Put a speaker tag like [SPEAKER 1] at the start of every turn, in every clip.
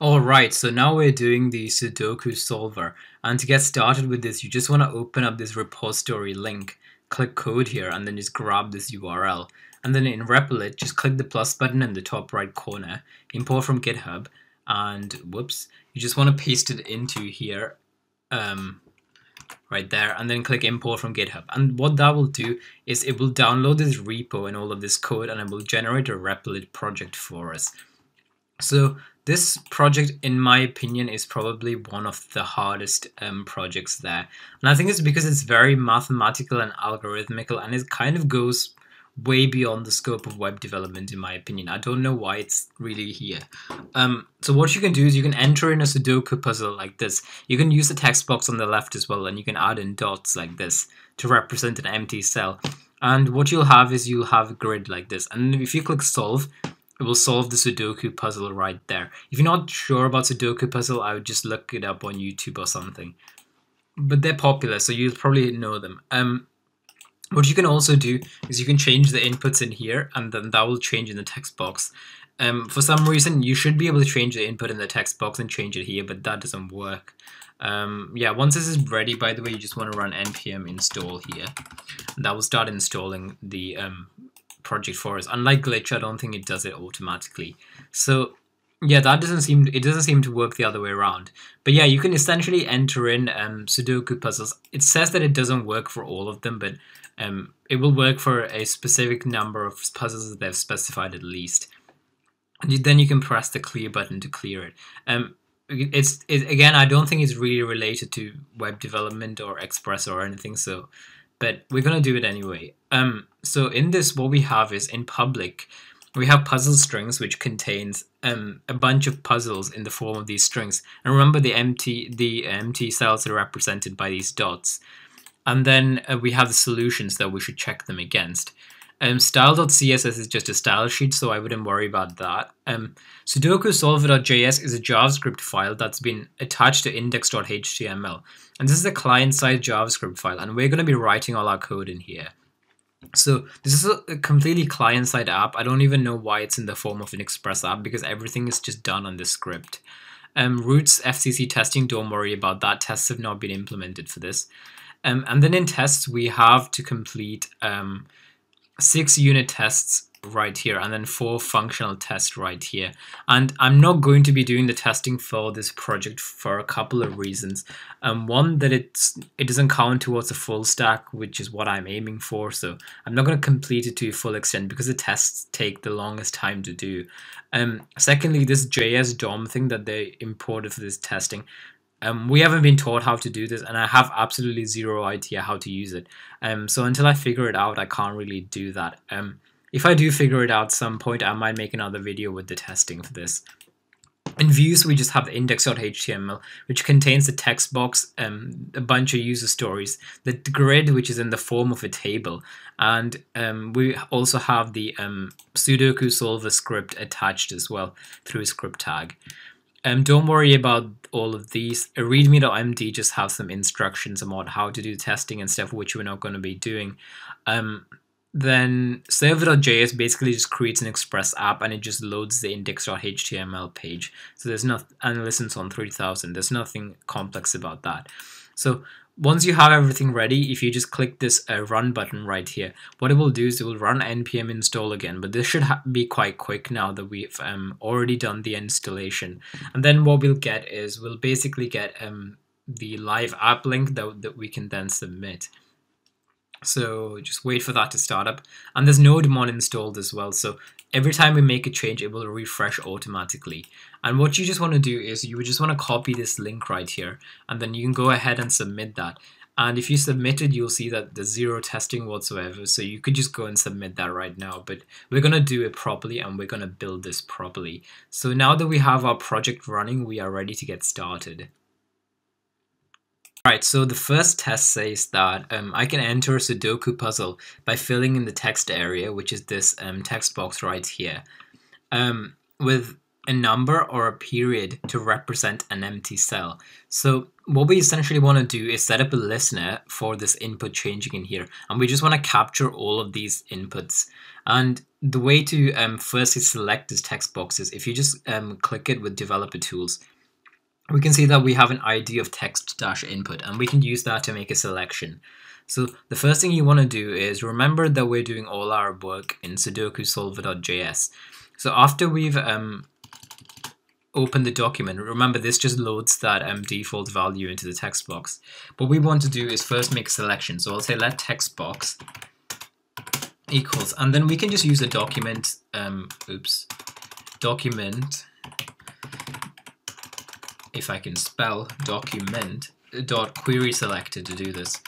[SPEAKER 1] Alright, so now we're doing the Sudoku solver. And to get started with this, you just want to open up this repository link, click code here, and then just grab this URL. And then in Replit, just click the plus button in the top right corner, import from GitHub, and whoops, you just want to paste it into here, um, right there, and then click import from GitHub. And what that will do is it will download this repo and all of this code, and it will generate a Replit project for us. So this project, in my opinion, is probably one of the hardest um, projects there. And I think it's because it's very mathematical and algorithmical, and it kind of goes way beyond the scope of web development, in my opinion. I don't know why it's really here. Um, so what you can do is you can enter in a Sudoku puzzle like this. You can use the text box on the left as well, and you can add in dots like this to represent an empty cell. And what you'll have is you'll have a grid like this. And if you click solve, it will solve the Sudoku puzzle right there. If you're not sure about Sudoku puzzle, I would just look it up on YouTube or something. But they're popular, so you'll probably know them. Um, what you can also do is you can change the inputs in here, and then that will change in the text box. Um, for some reason, you should be able to change the input in the text box and change it here, but that doesn't work. Um, yeah, once this is ready, by the way, you just want to run npm install here. And that will start installing the um, project for us. Unlike Glitch, I don't think it does it automatically. So yeah, that doesn't seem it doesn't seem to work the other way around. But yeah, you can essentially enter in um, Sudoku puzzles. It says that it doesn't work for all of them, but um, it will work for a specific number of puzzles that they've specified at least. And then you can press the clear button to clear it. Um, it's it, again, I don't think it's really related to web development or Express or anything. So but we're to do it anyway. Um, so in this, what we have is in public, we have puzzle strings, which contains um, a bunch of puzzles in the form of these strings. And remember the empty, the empty cells are represented by these dots. And then uh, we have the solutions that we should check them against. Um, style.css is just a style sheet, so I wouldn't worry about that. Um, Sudoku solver.js is a JavaScript file that's been attached to index.html. And this is a client-side JavaScript file, and we're going to be writing all our code in here. So this is a completely client-side app. I don't even know why it's in the form of an Express app because everything is just done on this script. Um, routes FCC testing, don't worry about that. Tests have not been implemented for this. Um, and then in tests, we have to complete um, six unit tests right here and then four functional tests right here. And I'm not going to be doing the testing for this project for a couple of reasons. Um, one that it's it doesn't count towards a full stack which is what I'm aiming for so I'm not going to complete it to full extent because the tests take the longest time to do. Um, secondly this JS DOM thing that they imported for this testing um, we haven't been taught how to do this, and I have absolutely zero idea how to use it. Um, so until I figure it out, I can't really do that. Um, if I do figure it out some point, I might make another video with the testing for this. In views, we just have index.html, which contains the text box, um, a bunch of user stories, the grid, which is in the form of a table, and um, we also have the um, Sudoku solver script attached as well through a script tag. Um, don't worry about all of these. Readme.md just has some instructions about how to do testing and stuff, which we're not going to be doing. Um, then server.js basically just creates an Express app and it just loads the index.html page. So there's not and listens on 3000. There's nothing complex about that. So once you have everything ready, if you just click this uh, run button right here, what it will do is it will run npm install again, but this should be quite quick now that we've um, already done the installation. And then what we'll get is we'll basically get um, the live app link that, that we can then submit. So just wait for that to start up. And there's NodeMon installed as well. So every time we make a change, it will refresh automatically. And what you just want to do is you just want to copy this link right here. And then you can go ahead and submit that. And if you submit it, you'll see that there's zero testing whatsoever. So you could just go and submit that right now. But we're going to do it properly and we're going to build this properly. So now that we have our project running, we are ready to get started. Right, so the first test says that um, I can enter a Sudoku puzzle by filling in the text area, which is this um, text box right here, um, with a number or a period to represent an empty cell. So what we essentially want to do is set up a listener for this input changing in here. And we just want to capture all of these inputs. And the way to um, firstly select this text box is if you just um, click it with developer tools, we can see that we have an ID of text dash input and we can use that to make a selection. So the first thing you want to do is remember that we're doing all our work in Sudoku solver.js. So after we've um, opened the document, remember this just loads that um, default value into the text box. What we want to do is first make a selection. So I'll say let text box equals, and then we can just use a document, um, oops, document, if I can spell document dot query selector to do this.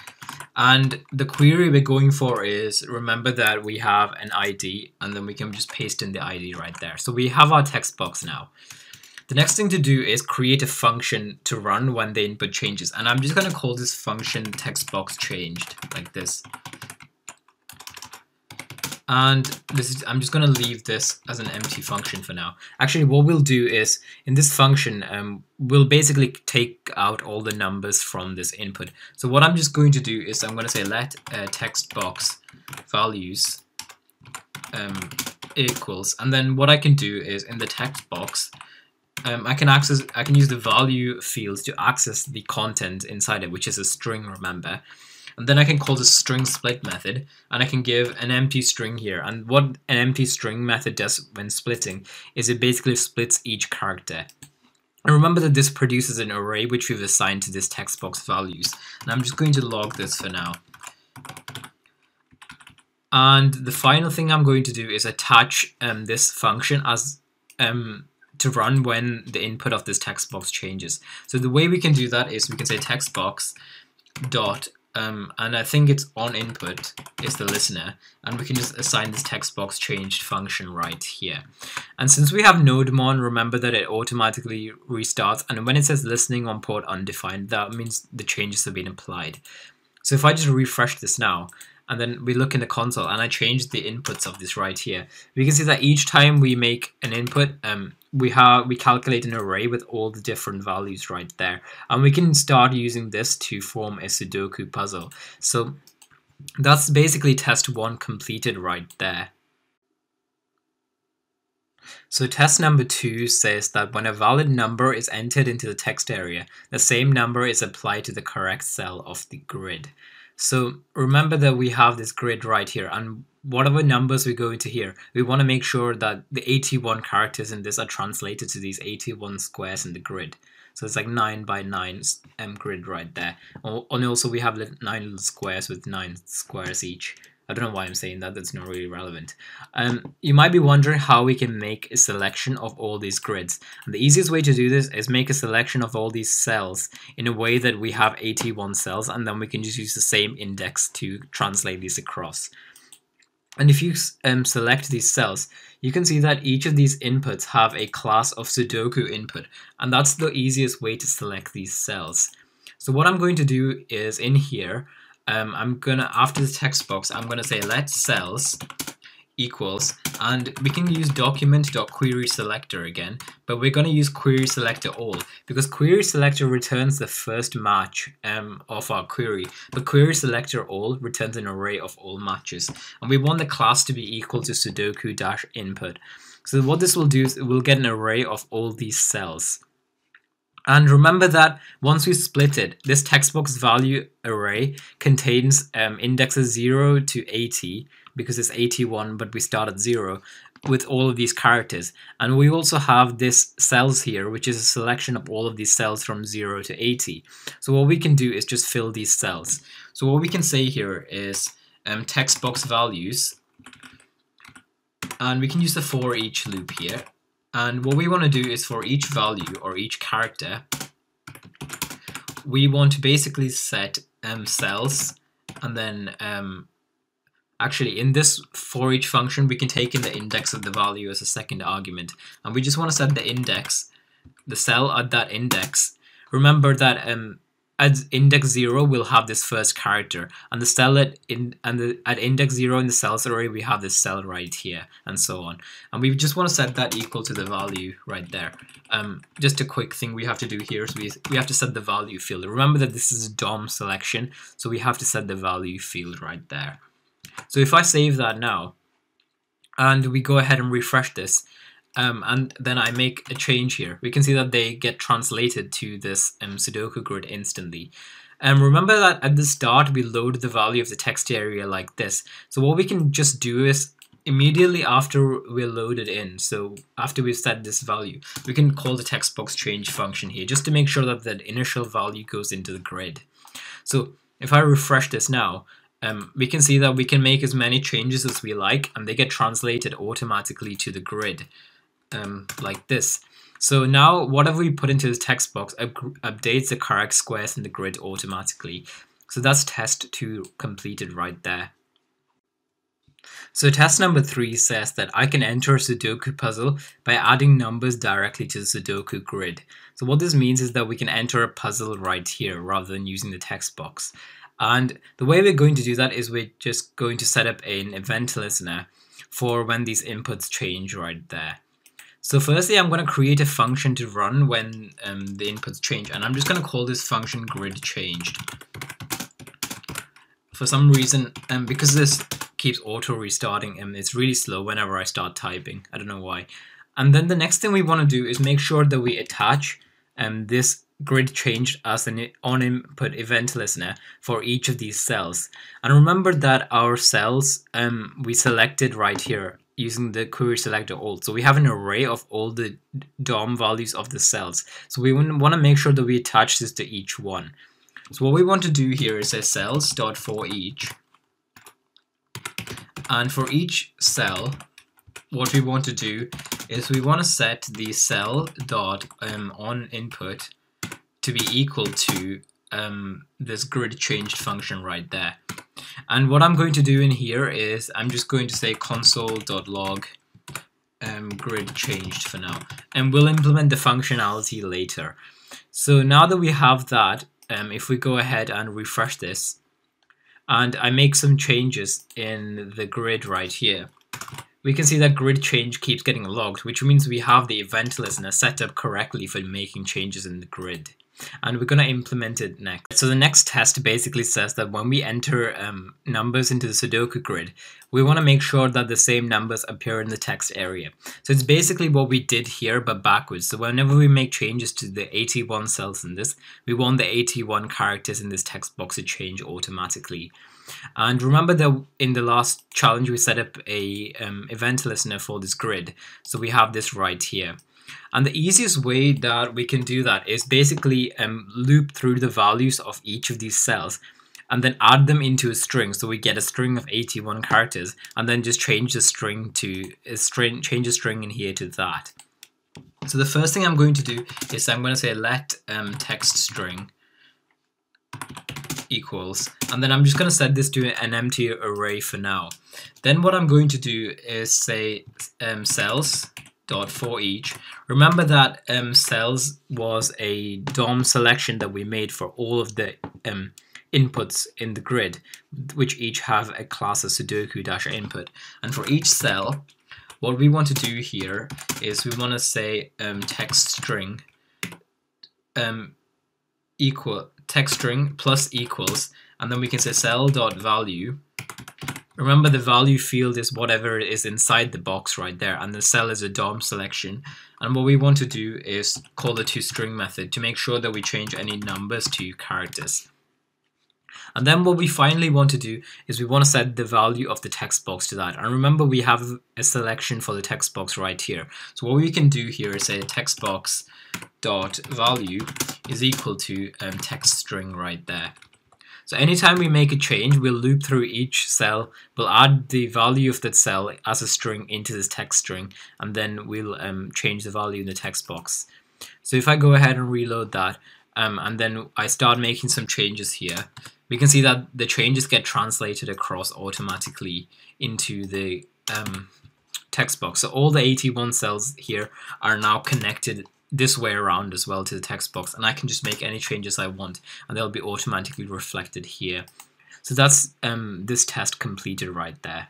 [SPEAKER 1] And the query we're going for is, remember that we have an ID and then we can just paste in the ID right there. So we have our text box now. The next thing to do is create a function to run when the input changes. And I'm just going to call this function text box changed like this. And this is, I'm just going to leave this as an empty function for now. Actually, what we'll do is in this function, um, we'll basically take out all the numbers from this input. So what I'm just going to do is I'm going to say let uh, text box values um, equals, and then what I can do is in the text box, um, I can access, I can use the value fields to access the content inside it, which is a string, remember. And then I can call the string split method and I can give an empty string here. And what an empty string method does when splitting is it basically splits each character. And remember that this produces an array which we've assigned to this text box values. And I'm just going to log this for now. And the final thing I'm going to do is attach um, this function as um, to run when the input of this text box changes. So the way we can do that is we can say text box dot um, and I think it's on input is the listener and we can just assign this text box changed function right here. And since we have nodemon remember that it automatically restarts and when it says listening on port undefined that means the changes have been applied. So if I just refresh this now and then we look in the console and I change the inputs of this right here. We can see that each time we make an input um, we have we calculate an array with all the different values right there. And we can start using this to form a Sudoku puzzle. So that's basically test one completed right there. So test number two says that when a valid number is entered into the text area, the same number is applied to the correct cell of the grid. So remember that we have this grid right here and whatever numbers we go into here, we want to make sure that the 81 characters in this are translated to these 81 squares in the grid. So it's like 9 by 9 M grid right there. And also we have 9 little squares with 9 squares each. I don't know why I'm saying that, that's not really relevant. Um, you might be wondering how we can make a selection of all these grids. And the easiest way to do this is make a selection of all these cells in a way that we have 81 cells and then we can just use the same index to translate these across. And if you um, select these cells, you can see that each of these inputs have a class of Sudoku input, and that's the easiest way to select these cells. So what I'm going to do is in here, um, I'm gonna, after the text box, I'm gonna say let cells equals, and we can use document.query selector again, but we're gonna use query selector all, because query selector returns the first match um, of our query, but query selector all returns an array of all matches, and we want the class to be equal to sudoku-input. So what this will do is it will get an array of all these cells. And remember that once we split it, this text box value array contains um, indexes 0 to 80 because it's 81 but we start at 0 with all of these characters. And we also have this cells here which is a selection of all of these cells from 0 to 80. So what we can do is just fill these cells. So what we can say here is um, text box values and we can use the for each loop here and what we want to do is for each value or each character, we want to basically set um, cells and then um, actually in this for each function we can take in the index of the value as a second argument. And we just want to set the index the cell at that index. Remember that um, at index 0 we'll have this first character. And the cell at in and the, at index 0 in the cells array we have this cell right here and so on. And we just want to set that equal to the value right there. Um, just a quick thing we have to do here is we, we have to set the value field. Remember that this is a DOM selection so we have to set the value field right there. So if I save that now and we go ahead and refresh this um, and then I make a change here. We can see that they get translated to this um, Sudoku grid instantly. And um, remember that at the start we load the value of the text area like this. So what we can just do is immediately after we load it in, so after we've set this value, we can call the text box change function here just to make sure that that initial value goes into the grid. So if I refresh this now, um, we can see that we can make as many changes as we like and they get translated automatically to the grid um, like this. So now whatever we put into the text box up updates the correct squares in the grid automatically. So that's test 2 completed right there. So test number 3 says that I can enter a Sudoku puzzle by adding numbers directly to the Sudoku grid. So what this means is that we can enter a puzzle right here rather than using the text box. And the way we're going to do that is we're just going to set up an event listener for when these inputs change right there. So firstly, I'm going to create a function to run when um, the inputs change, and I'm just going to call this function grid changed. For some reason, um, because this keeps auto restarting, and um, it's really slow whenever I start typing. I don't know why. And then the next thing we want to do is make sure that we attach um, this grid changed as an on input event listener for each of these cells. And remember that our cells um, we selected right here using the query selector all. So we have an array of all the DOM values of the cells. So we want to make sure that we attach this to each one. So what we want to do here is say cells dot for each. And for each cell, what we want to do is we want to set the cell dot um, on input to be equal to um, this grid changed function right there. And what I'm going to do in here is I'm just going to say console.log um, grid changed for now. And we'll implement the functionality later. So now that we have that, um, if we go ahead and refresh this, and I make some changes in the grid right here, we can see that grid change keeps getting logged, which means we have the event listener set up correctly for making changes in the grid and we're going to implement it next. So the next test basically says that when we enter um, numbers into the Sudoku grid, we want to make sure that the same numbers appear in the text area. So it's basically what we did here, but backwards. So whenever we make changes to the 81 cells in this, we want the 81 characters in this text box to change automatically. And remember that in the last challenge, we set up a um, event listener for this grid. So we have this right here. And the easiest way that we can do that is basically um, loop through the values of each of these cells and then add them into a string. So we get a string of 81 characters and then just change the string to a string, change the string in here to that. So the first thing I'm going to do is I'm going to say let um, text string equals and then I'm just going to set this to an empty array for now. Then what I'm going to do is say um, cells dot for each. Remember that um, cells was a DOM selection that we made for all of the um, inputs in the grid, which each have a class of Sudoku-input. And for each cell, what we want to do here is we want to say um, text string um, equal text string plus equals, and then we can say cell dot value Remember the value field is whatever is inside the box right there and the cell is a DOM selection. And what we want to do is call the toString method to make sure that we change any numbers to characters. And then what we finally want to do is we want to set the value of the text box to that. And remember we have a selection for the text box right here. So what we can do here is say text box dot value is equal to um, text string right there. So anytime we make a change, we'll loop through each cell, we'll add the value of that cell as a string into this text string, and then we'll um, change the value in the text box. So if I go ahead and reload that, um, and then I start making some changes here, we can see that the changes get translated across automatically into the um, text box. So all the 81 cells here are now connected this way around as well to the text box and I can just make any changes I want and they'll be automatically reflected here. So that's um, this test completed right there.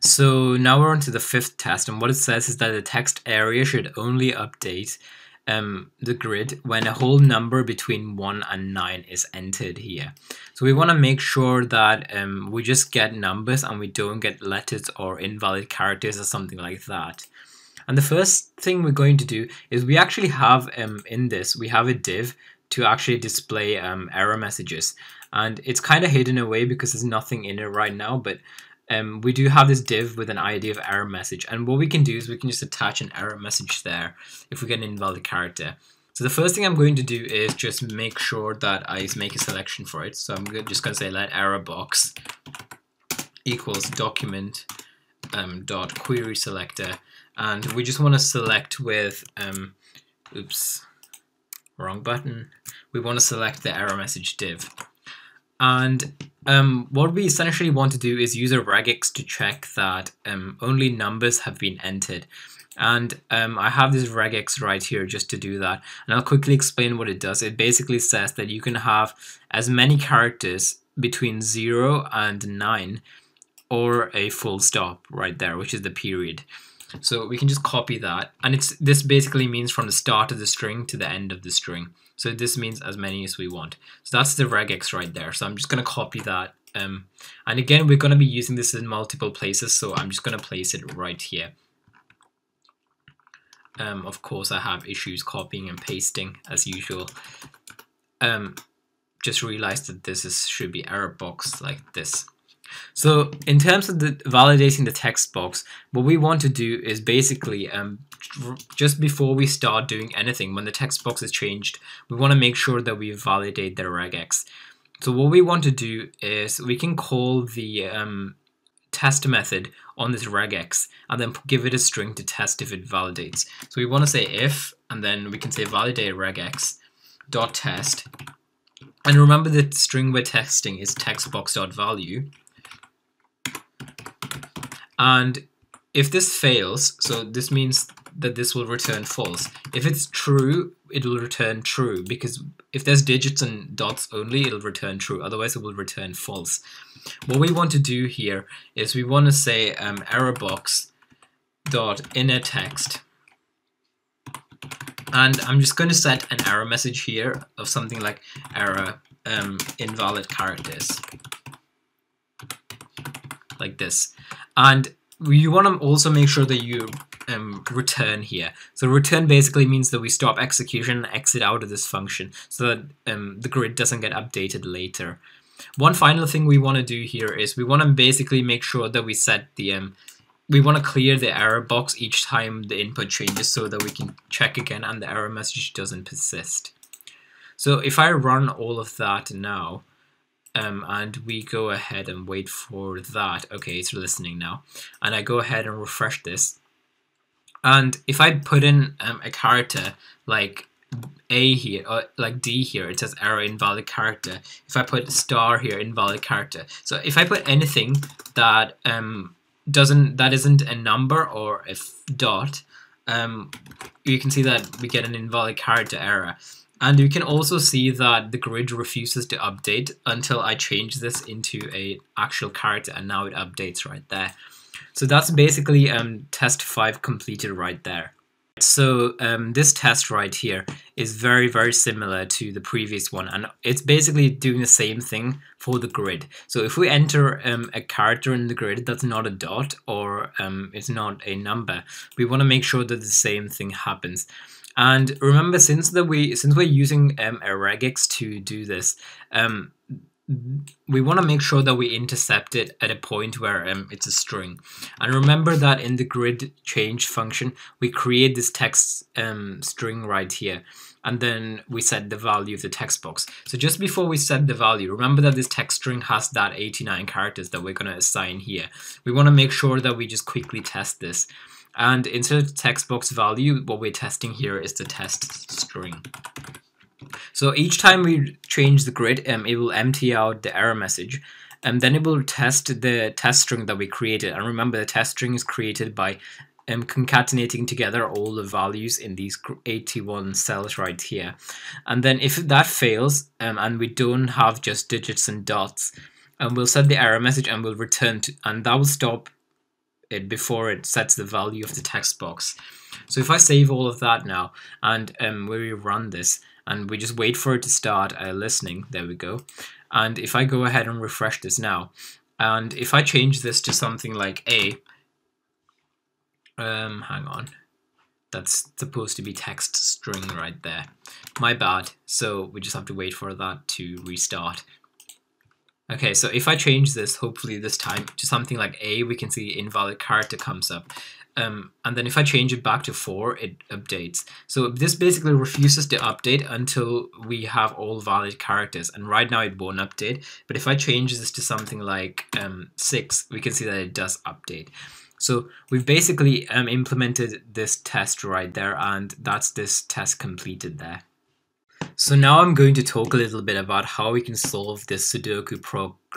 [SPEAKER 1] So now we're on to the fifth test and what it says is that the text area should only update um, the grid when a whole number between 1 and 9 is entered here. So we want to make sure that um, we just get numbers and we don't get letters or invalid characters or something like that. And the first thing we're going to do is we actually have um, in this, we have a div to actually display um, error messages. And it's kind of hidden away because there's nothing in it right now, but um, we do have this div with an ID of error message. And what we can do is we can just attach an error message there if we get an invalid character. So the first thing I'm going to do is just make sure that I make a selection for it. So I'm just going to say let error box equals document um, dot query selector and we just want to select with um, oops wrong button. We want to select the error message div. And um, what we essentially want to do is use a regex to check that um, only numbers have been entered. And um, I have this regex right here just to do that. And I'll quickly explain what it does. It basically says that you can have as many characters between 0 and 9 or a full stop right there which is the period so we can just copy that. And it's this basically means from the start of the string to the end of the string. So this means as many as we want. So that's the regex right there. So I'm just going to copy that. Um, and again, we're going to be using this in multiple places. So I'm just going to place it right here. Um, of course, I have issues copying and pasting as usual. Um, just realized that this is should be error box like this. So in terms of the validating the text box, what we want to do is basically um, just before we start doing anything, when the text box is changed, we want to make sure that we validate the regex. So what we want to do is we can call the um, test method on this regex and then give it a string to test if it validates. So we want to say if and then we can say validate regex dot test and remember the string we're testing is textbox.value and if this fails, so this means that this will return false. If it's true, it will return true because if there's digits and dots only, it'll return true. Otherwise, it will return false. What we want to do here is we want to say um, error box dot inner text and I'm just going to set an error message here of something like error um, invalid characters like this and you want to also make sure that you um, return here. So return basically means that we stop execution and exit out of this function so that um, the grid doesn't get updated later. One final thing we want to do here is we want to basically make sure that we set the um, we want to clear the error box each time the input changes so that we can check again and the error message doesn't persist. So if I run all of that now, um, and we go ahead and wait for that. Okay, it's listening now. And I go ahead and refresh this. And if I put in um, a character like A here, or like D here, it says error invalid character. If I put star here, invalid character. So if I put anything that um, doesn't that isn't a number or a dot, um, you can see that we get an invalid character error. And you can also see that the grid refuses to update until I change this into a actual character and now it updates right there. So that's basically um, test 5 completed right there. So um, this test right here is very, very similar to the previous one and it's basically doing the same thing for the grid. So if we enter um, a character in the grid that's not a dot or um, it's not a number, we want to make sure that the same thing happens. And remember, since we since we're using um, a regex to do this, um, we want to make sure that we intercept it at a point where um, it's a string. And remember that in the grid change function, we create this text um, string right here. And then we set the value of the text box. So just before we set the value, remember that this text string has that 89 characters that we're going to assign here. We want to make sure that we just quickly test this. And instead of text box value, what we're testing here is the test string. So each time we change the grid, um, it will empty out the error message and then it will test the test string that we created. And remember, the test string is created by um, concatenating together all the values in these 81 cells right here. And then if that fails um, and we don't have just digits and dots, um, we'll set the error message and we'll return to, and that will stop it before it sets the value of the text box. So if I save all of that now and um, we run this and we just wait for it to start uh, listening, there we go. And if I go ahead and refresh this now, and if I change this to something like A, um, hang on, that's supposed to be text string right there. My bad. So we just have to wait for that to restart. Okay, so if I change this, hopefully this time, to something like A, we can see invalid character comes up. Um, and then if I change it back to 4, it updates. So this basically refuses to update until we have all valid characters. And right now it won't update. But if I change this to something like um, 6, we can see that it does update. So we've basically um, implemented this test right there and that's this test completed there. So now I'm going to talk a little bit about how we can solve this Sudoku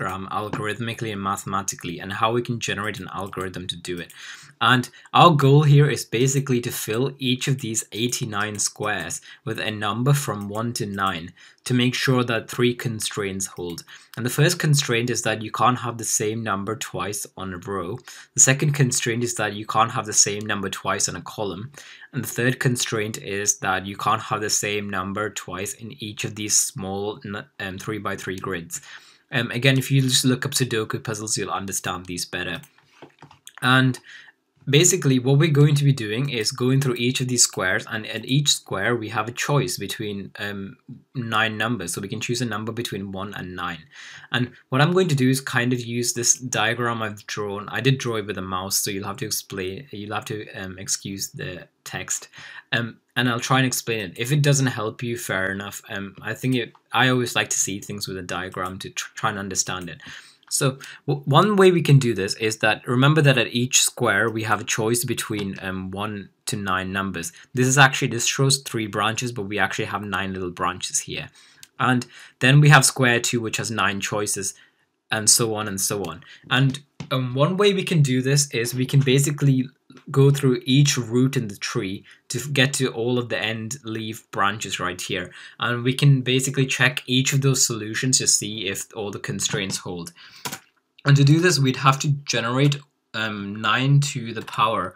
[SPEAKER 1] algorithmically and mathematically and how we can generate an algorithm to do it. And our goal here is basically to fill each of these 89 squares with a number from 1 to 9 to make sure that three constraints hold. And the first constraint is that you can't have the same number twice on a row. The second constraint is that you can't have the same number twice on a column. And the third constraint is that you can't have the same number twice in each of these small um, 3 by 3 grids. Um, again, if you just look up Sudoku puzzles, you'll understand these better. And basically what we're going to be doing is going through each of these squares and at each square we have a choice between um, nine numbers. So we can choose a number between 1 and 9 and what I'm going to do is kind of use this diagram I've drawn. I did draw it with a mouse so you'll have to explain you'll have to um, excuse the text. Um, and I'll try and explain it if it doesn't help you fair enough um, I think it I always like to see things with a diagram to tr try and understand it so one way we can do this is that remember that at each square we have a choice between um, 1 to 9 numbers. This is actually, this shows 3 branches but we actually have 9 little branches here. And then we have square 2 which has 9 choices and so on and so on. And um, one way we can do this is we can basically go through each root in the tree to get to all of the end leaf branches right here. And we can basically check each of those solutions to see if all the constraints hold. And to do this, we'd have to generate um, 9 to the power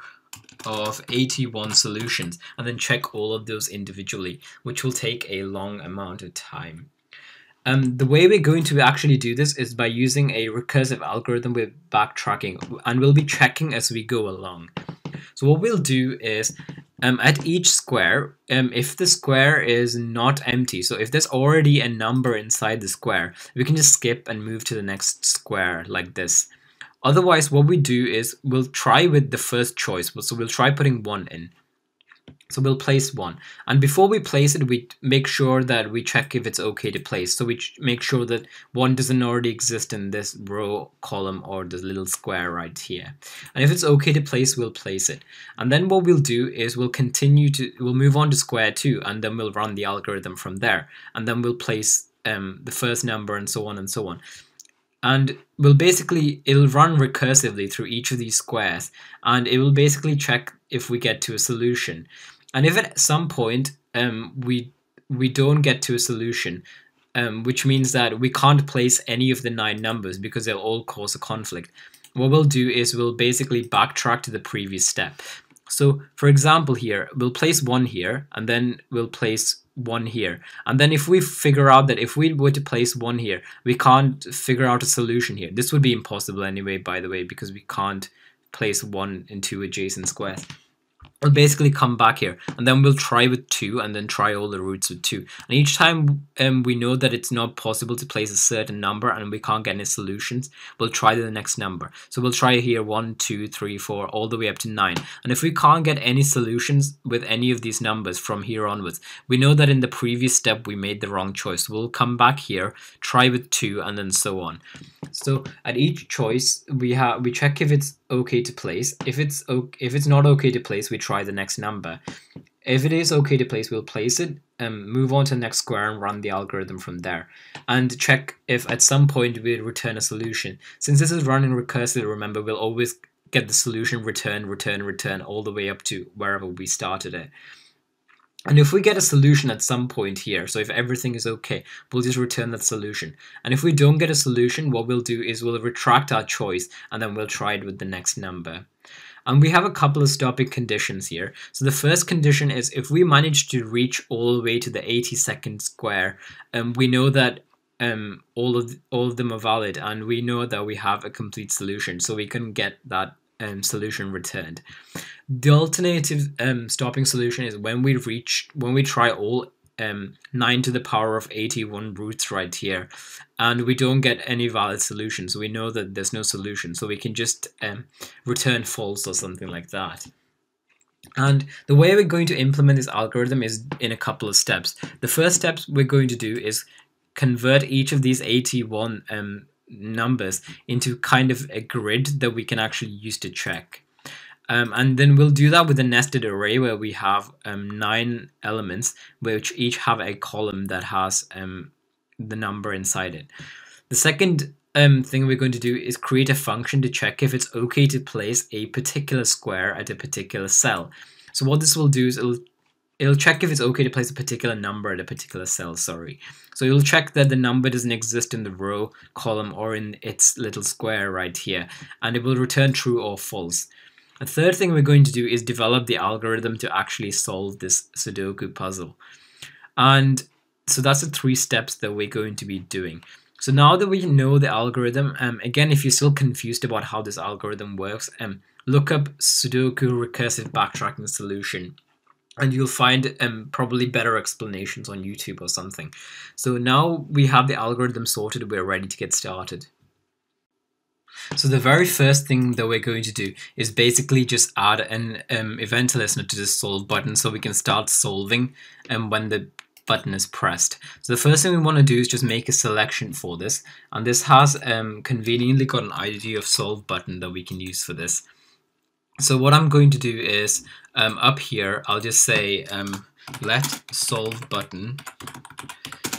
[SPEAKER 1] of 81 solutions and then check all of those individually, which will take a long amount of time. Um, the way we're going to actually do this is by using a recursive algorithm with backtracking and we'll be checking as we go along. So what we'll do is um, at each square, um, if the square is not empty, so if there's already a number inside the square, we can just skip and move to the next square like this. Otherwise, what we do is we'll try with the first choice. So we'll try putting 1 in. So we'll place one. And before we place it, we make sure that we check if it's okay to place. So we make sure that one doesn't already exist in this row, column, or the little square right here. And if it's okay to place, we'll place it. And then what we'll do is we'll continue to, we'll move on to square two, and then we'll run the algorithm from there. And then we'll place um, the first number and so on and so on and we'll basically it'll run recursively through each of these squares and it will basically check if we get to a solution and if at some point um, we we don't get to a solution, um, which means that we can't place any of the nine numbers because they'll all cause a conflict, what we'll do is we'll basically backtrack to the previous step. So for example here, we'll place one here and then we'll place one here. And then if we figure out that if we were to place one here, we can't figure out a solution here. This would be impossible anyway, by the way, because we can't place one in two adjacent squares we'll basically come back here and then we'll try with 2 and then try all the roots with 2 and each time um, we know that it's not possible to place a certain number and we can't get any solutions we'll try the next number. So we'll try here 1 2 3 4 all the way up to 9 and if we can't get any solutions with any of these numbers from here onwards we know that in the previous step we made the wrong choice. We'll come back here try with 2 and then so on. So at each choice we have we check if it's okay to place. If it's okay, if it's not okay to place, we try the next number. If it is okay to place, we'll place it, and move on to the next square and run the algorithm from there. And check if at some point we return a solution. Since this is running recursively, remember, we'll always get the solution return, return, return, all the way up to wherever we started it. And if we get a solution at some point here, so if everything is okay, we'll just return that solution. And if we don't get a solution, what we'll do is we'll retract our choice and then we'll try it with the next number. And we have a couple of stopping conditions here. So the first condition is if we manage to reach all the way to the 82nd square, um, we know that um, all of all of them are valid, and we know that we have a complete solution, so we can get that um, solution returned. The alternative um, stopping solution is when we reach when we try all um, 9 to the power of 81 roots right here and we don't get any valid solutions. We know that there's no solution, so we can just um, return false or something like that. And the way we're going to implement this algorithm is in a couple of steps. The first steps we're going to do is convert each of these 81 um, numbers into kind of a grid that we can actually use to check. Um, and then we'll do that with a nested array where we have um, nine elements which each have a column that has um, the number inside it. The second um, thing we're going to do is create a function to check if it's okay to place a particular square at a particular cell. So what this will do is it'll it'll check if it's okay to place a particular number at a particular cell, sorry. So it'll check that the number doesn't exist in the row, column, or in its little square right here, and it will return true or false. A third thing we're going to do is develop the algorithm to actually solve this Sudoku puzzle. And so that's the three steps that we're going to be doing. So now that we know the algorithm, um, again, if you're still confused about how this algorithm works, um, look up Sudoku recursive backtracking solution and you'll find um, probably better explanations on YouTube or something. So now we have the algorithm sorted, we're ready to get started. So the very first thing that we're going to do is basically just add an um, event listener to the solve button so we can start solving um, when the button is pressed. So the first thing we want to do is just make a selection for this and this has um, conveniently got an ID of solve button that we can use for this. So what I'm going to do is um, up here, I'll just say um, let solve button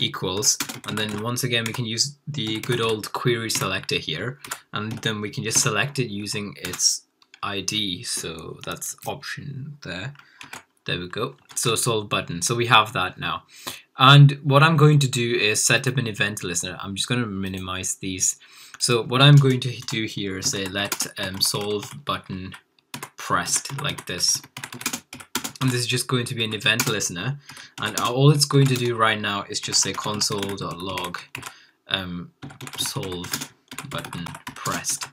[SPEAKER 1] equals, and then once again we can use the good old query selector here, and then we can just select it using its ID. So that's option there. There we go. So solve button. So we have that now. And what I'm going to do is set up an event listener. I'm just going to minimize these. So what I'm going to do here is say let um, solve button pressed like this. And this is just going to be an event listener. And all it's going to do right now is just say console.log um, solve button pressed.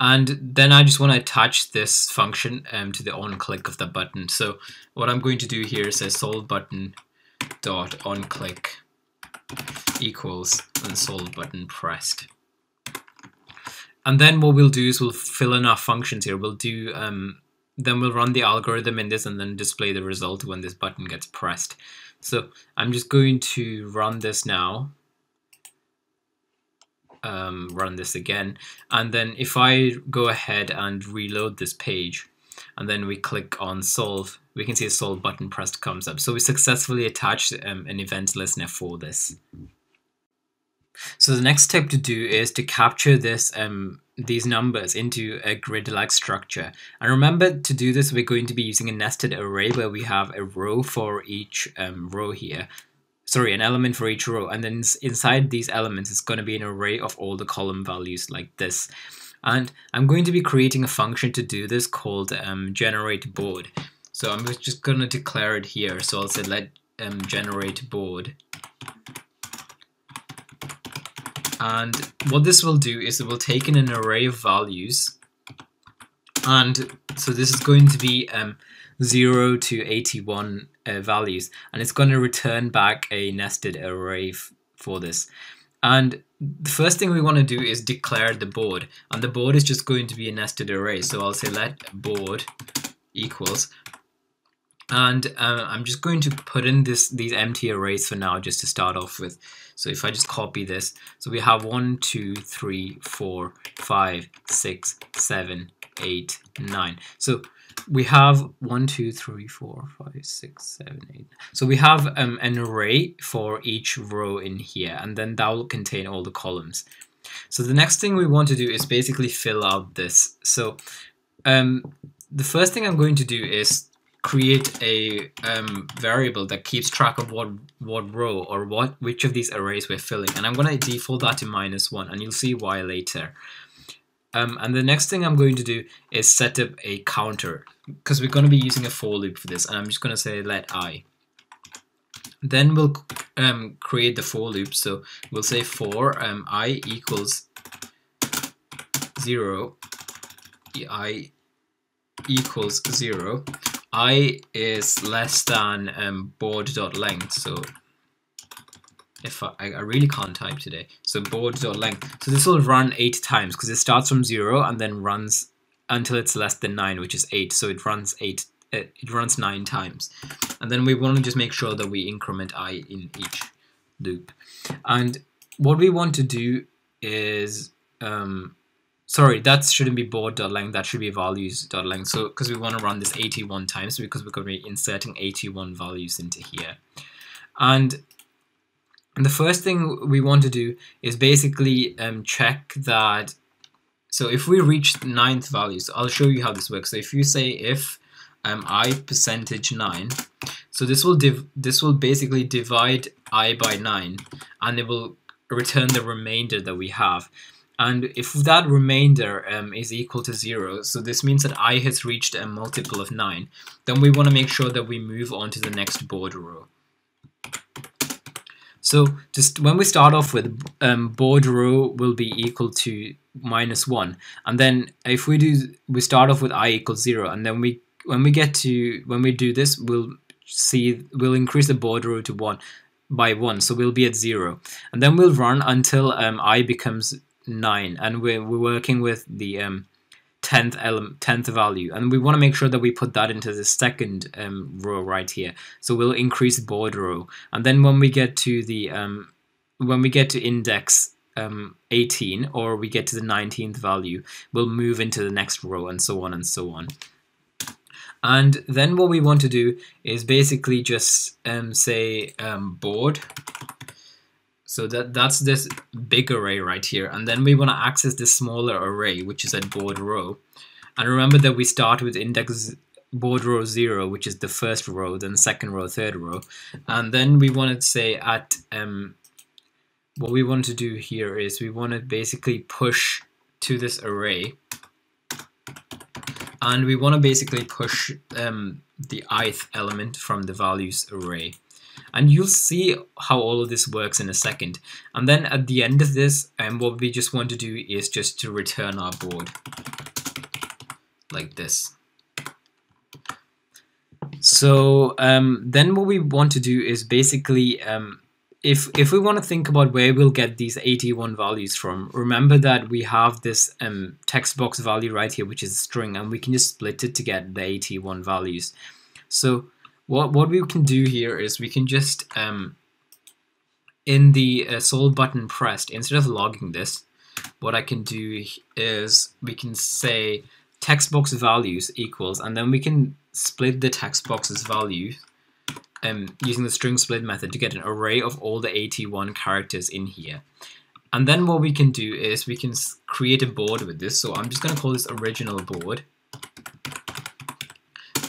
[SPEAKER 1] And then I just want to attach this function um, to the on click of the button. So what I'm going to do here is say solve button dot on click equals and solve button pressed. And then what we'll do is we'll fill in our functions here. We'll do, um, then we'll run the algorithm in this and then display the result when this button gets pressed. So I'm just going to run this now. Um, run this again. And then if I go ahead and reload this page, and then we click on solve, we can see a solve button pressed comes up. So we successfully attached um, an event listener for this. So the next step to do is to capture this um, these numbers into a grid-like structure. And remember to do this, we're going to be using a nested array where we have a row for each um, row here. Sorry, an element for each row. And then inside these elements, it's going to be an array of all the column values like this. And I'm going to be creating a function to do this called um, generate board. So I'm just going to declare it here. So I'll say let um, generate board and what this will do is it will take in an array of values. And so this is going to be um, 0 to 81 uh, values. And it's going to return back a nested array for this. And the first thing we want to do is declare the board. And the board is just going to be a nested array. So I'll say let board equals and uh, I'm just going to put in this these empty arrays for now just to start off with. So if I just copy this, so we have one, two, three, four, five, six, seven, eight, nine. So we have one, two, three, four, five, six, seven, eight. So we have um, an array for each row in here, and then that will contain all the columns. So the next thing we want to do is basically fill out this. So um, the first thing I'm going to do is create a um, variable that keeps track of what what row or what which of these arrays we're filling and I'm going to default that to minus one and you'll see why later Um, and the next thing I'm going to do is set up a counter because we're going to be using a for loop for this and I'm just going to say let i. Then we'll um, create the for loop. So we'll say for um, i equals 0, i equals 0, i is less than um, board.length. So if I, I really can't type today. So board.length. So this will run eight times because it starts from zero and then runs until it's less than nine, which is eight. So it runs eight. Uh, it runs nine times, and then we want to just make sure that we increment i in each loop. And what we want to do is, um, sorry, that shouldn't be board.length. That should be values.length. So because we want to run this 81 times because we're going to be inserting 81 values into here. And the first thing we want to do is basically um, check that. So if we reach ninth value, so I'll show you how this works. So if you say if um, i percentage 9, so this will this will basically divide i by 9, and it will return the remainder that we have. And if that remainder um, is equal to 0, so this means that i has reached a multiple of 9, then we want to make sure that we move on to the next board row. So just when we start off with um, row will be equal to minus one, and then if we do we start off with i equals zero, and then we when we get to when we do this, we'll see we'll increase the board row to one by one, so we'll be at zero, and then we'll run until um, i becomes nine, and we're we're working with the um, 10th element 10th value and we want to make sure that we put that into the second um, row right here. So we'll increase board row and then when we get to the um, when we get to index um, 18 or we get to the 19th value we'll move into the next row and so on and so on. And then what we want to do is basically just um, say um, board so that that's this big array right here. And then we want to access this smaller array, which is at board row. And remember that we start with index board row 0, which is the first row, then second row, third row. And then we want to say at, um, what we want to do here is we want to basically push to this array. And we want to basically push um, the ith element from the values array and you'll see how all of this works in a second. And then at the end of this um, what we just want to do is just to return our board. Like this. So um, then what we want to do is basically um, if if we want to think about where we'll get these 81 values from, remember that we have this um, text box value right here, which is a string, and we can just split it to get the 81 values. So what what we can do here is we can just um, in the uh, button pressed instead of logging this what I can do is we can say text box values equals and then we can split the text box's value um, using the string split method to get an array of all the 81 characters in here. And then what we can do is we can create a board with this. So I'm just going to call this original board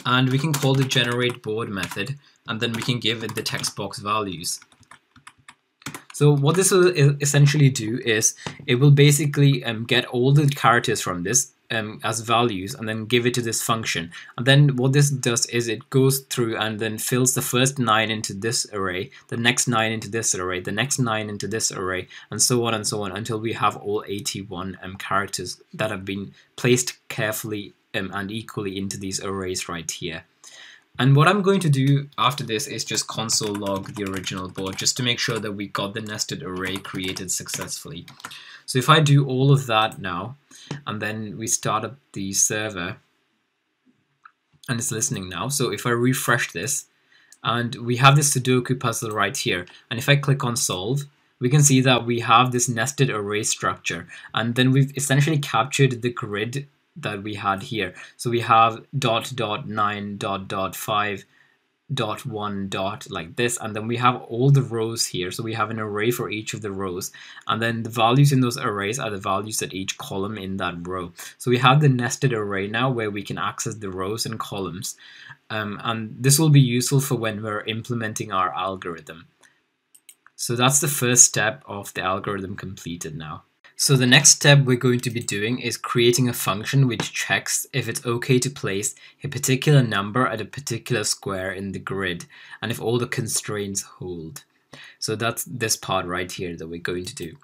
[SPEAKER 1] and we can call the generate board method and then we can give it the text box values. So what this will essentially do is it will basically um, get all the characters from this um, as values and then give it to this function. And then what this does is it goes through and then fills the first nine into this array, the next nine into this array, the next nine into this array, and so on and so on until we have all 81 um, characters that have been placed carefully um, and equally into these arrays right here. And what I'm going to do after this is just console log the original board just to make sure that we got the nested array created successfully. So if I do all of that now, and then we start up the server, and it's listening now. So if I refresh this, and we have this Sudoku puzzle right here, and if I click on solve, we can see that we have this nested array structure, and then we've essentially captured the grid that we had here. So we have dot dot nine dot dot five dot one dot like this. And then we have all the rows here. So we have an array for each of the rows. And then the values in those arrays are the values at each column in that row. So we have the nested array now where we can access the rows and columns. Um, and this will be useful for when we're implementing our algorithm. So that's the first step of the algorithm completed now So the next step we're going to be doing is creating a function which checks if it's okay to place a particular number at a particular square in the grid and if all the constraints hold. So that's this part right here that we're going to do.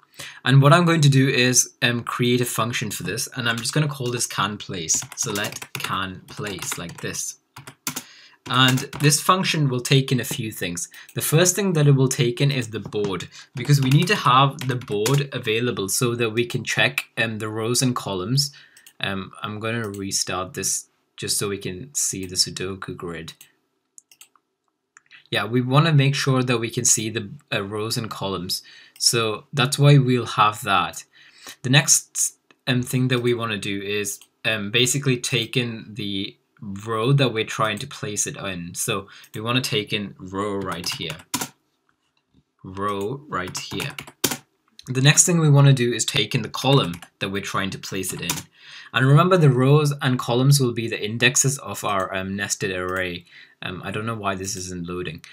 [SPEAKER 1] And what I'm going to do is um, create a function for this and I'm just going to call this can place. So let can place like this. And this function will take in a few things. The first thing that it will take in is the board because we need to have the board available so that we can check um, the rows and columns. Um, I'm going to restart this just so we can see the Sudoku grid. Yeah, we want to make sure that we can see the uh, rows and columns. So that's why we'll have that. The next um, thing that we want to do is um, basically take in the row that we're trying to place it in. So we want to take in row right here. Row right here. The next thing we want to do is take in the column that we're trying to place it in. And remember the rows and columns will be the indexes of our um, nested array. Um, I don't know why this isn't loading.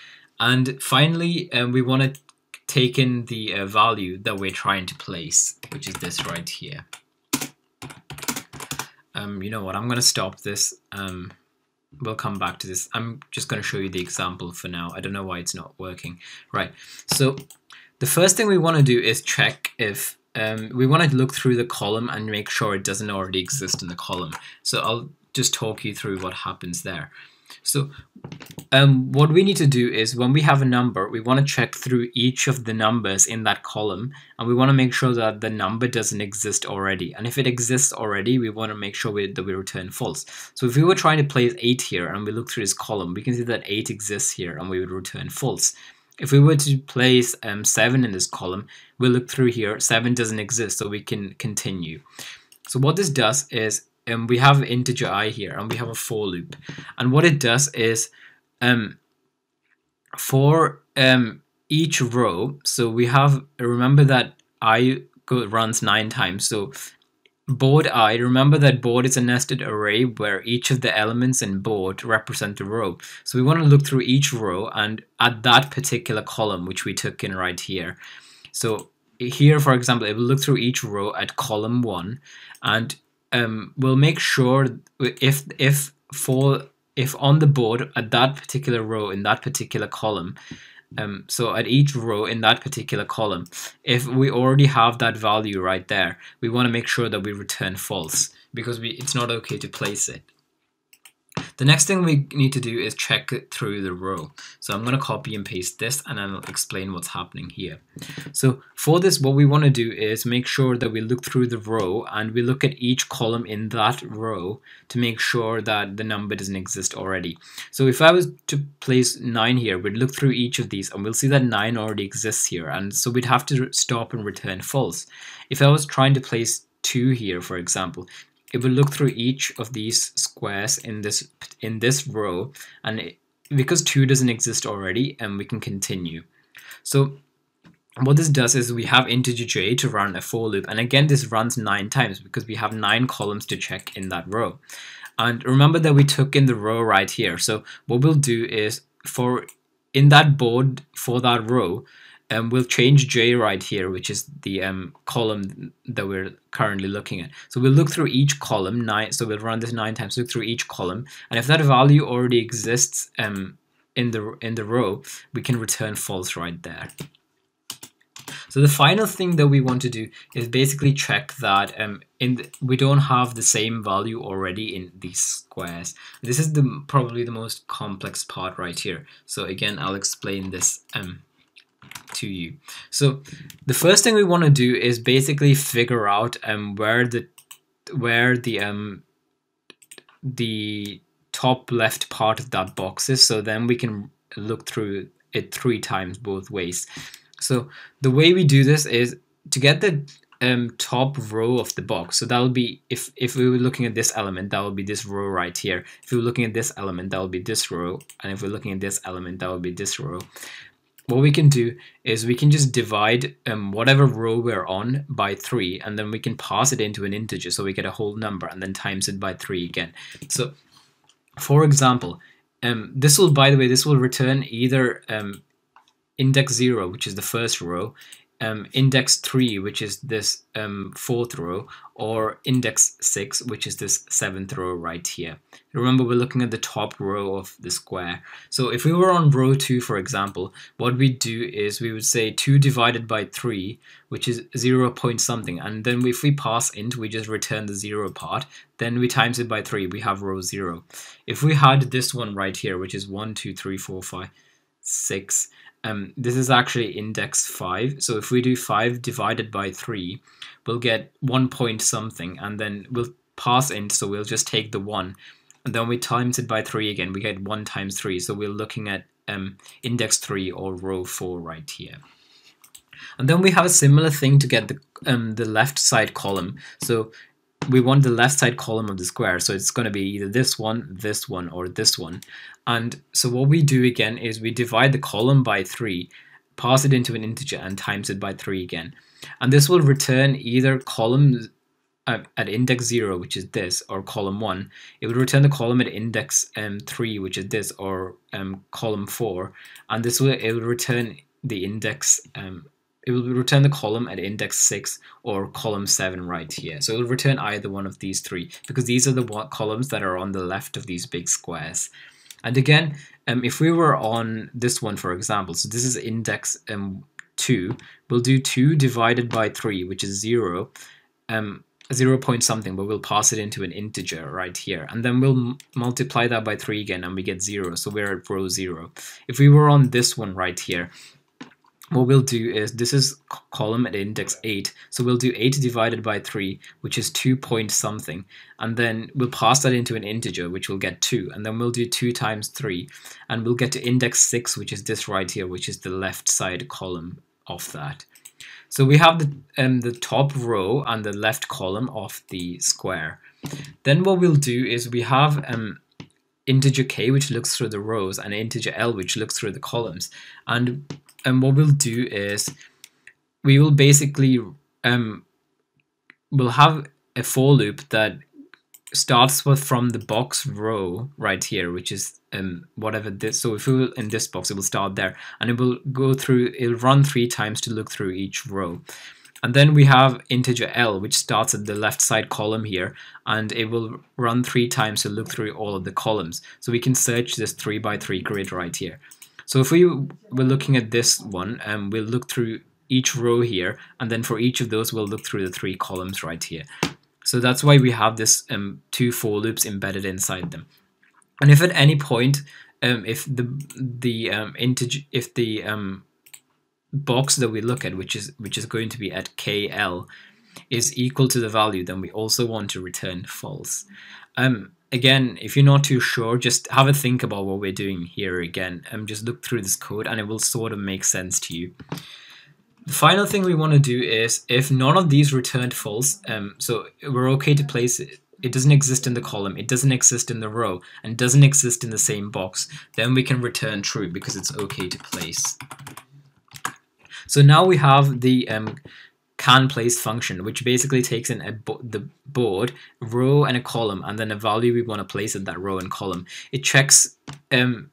[SPEAKER 1] And finally, um, we want to take in the uh, value that we're trying to place, which is this right here um, you know what, I'm going to stop this. Um, we'll come back to this. I'm just going to show you the example for now. I don't know why it's not working. Right, so the first thing we want to do is check if um, we want to look through the column and make sure it doesn't already exist in the column. So I'll just talk you through what happens there. So um, what we need to do is when we have a number, we want to check through each of the numbers in that column and we want to make sure that the number doesn't exist already. And if it exists already, we want to make sure we, that we return false. So if we were trying to place 8 here and we look through this column, we can see that 8 exists here and we would return false. If we were to place um, 7 in this column, we'll look through here, 7 doesn't exist, so we can continue. So what this does is um, we have integer i here and we have a for loop. And what it does is um, for um, each row so we have remember that i go, runs nine times. So board i remember that board is a nested array where each of the elements in board represent a row. So we want to look through each row and at that particular column which we took in right here. So here for example it will look through each row at column one and um, we'll make sure if if for if on the board at that particular row in that particular column um, so at each row in that particular column if we already have that value right there we want to make sure that we return false because we it's not okay to place it the next thing we need to do is check through the row. So I'm going to copy and paste this and I'll explain what's happening here. So for this, what we want to do is make sure that we look through the row and we look at each column in that row to make sure that the number doesn't exist already. So if I was to place 9 here, we'd look through each of these and we'll see that 9 already exists here. And so we'd have to stop and return false. If I was trying to place 2 here, for example, it will look through each of these squares in this in this row and it, because 2 doesn't exist already and we can continue. So what this does is we have integer j to run a for loop and again this runs nine times because we have nine columns to check in that row. And remember that we took in the row right here. So what we'll do is for in that board for that row um, we'll change J right here, which is the um, column that we're currently looking at. So we'll look through each column, nine, so we'll run this nine times, look through each column, and if that value already exists um, in, the, in the row, we can return false right there. So the final thing that we want to do is basically check that um, in the, we don't have the same value already in these squares. This is the probably the most complex part right here. So again, I'll explain this um, to you. So the first thing we want to do is basically figure out um, where the where the um the top left part of that box is so then we can look through it three times both ways. So the way we do this is to get the um, top row of the box so that will be if if we were looking at this element that would be this row right here. If we were looking at this element that would be this row. And if we're looking at this element that would be this row what we can do is we can just divide um, whatever row we're on by 3 and then we can pass it into an integer so we get a whole number and then times it by 3 again. So for example, um, this will, by the way, this will return either um, index 0, which is the first row, um, index 3, which is this um, fourth row, or index 6, which is this seventh row right here. Remember, we're looking at the top row of the square. So if we were on row 2, for example, what we do is we would say 2 divided by 3, which is 0 point something. And then if we parse int, we just return the 0 part. Then we times it by 3, we have row 0. If we had this one right here, which is 1, 2, 3, 4, 5, 6, um, this is actually index 5. So if we do 5 divided by 3, we'll get 1 point something, and then we'll parse int, so we'll just take the 1. And then we times it by 3 again, we get 1 times 3. So we're looking at um, index 3 or row 4 right here. And then we have a similar thing to get the, um, the left side column. So we want the left side column of the square. So it's going to be either this one, this one, or this one. And so what we do again is we divide the column by 3, pass it into an integer, and times it by 3 again. And this will return either column uh, at index 0, which is this, or column 1. It would return the column at index um, 3, which is this, or um, column 4. And this will, it will return the index um, it will return the column at index 6 or column 7 right here. So it will return either one of these three because these are the columns that are on the left of these big squares. And again, um, if we were on this one, for example, so this is index um, 2, we'll do 2 divided by 3, which is 0, um, 0 point something, but we'll pass it into an integer right here. And then we'll multiply that by 3 again, and we get 0, so we're at row 0. If we were on this one right here, what we'll do is this is column at index 8 so we'll do 8 divided by 3 which is 2 point something. And then we'll pass that into an integer which will get 2 and then we'll do 2 times 3 and we'll get to index 6 which is this right here which is the left side column of that. So we have the um, the top row and the left column of the square. Then what we'll do is we have um, integer k which looks through the rows and integer l which looks through the columns. And and what we'll do is we will basically um, we'll have a for loop that starts with from the box row right here, which is um, whatever this. So if we will in this box, it will start there, and it will go through. It'll run three times to look through each row. And then we have integer L, which starts at the left side column here, and it will run three times to look through all of the columns. So we can search this three by three grid right here. So if we were looking at this one, um, we'll look through each row here, and then for each of those, we'll look through the three columns right here. So that's why we have this um, two for loops embedded inside them. And if at any point, um, if the the um, integer, if the um, box that we look at, which is which is going to be at kl, is equal to the value, then we also want to return false. Um, again, if you're not too sure, just have a think about what we're doing here again and just look through this code and it will sort of make sense to you. The final thing we want to do is if none of these returned false, um, so we're okay to place it, it doesn't exist in the column, it doesn't exist in the row, and doesn't exist in the same box, then we can return true because it's okay to place. So now we have the um, can place function, which basically takes in bo the board, row and a column, and then a value we want to place in that row and column. It checks um,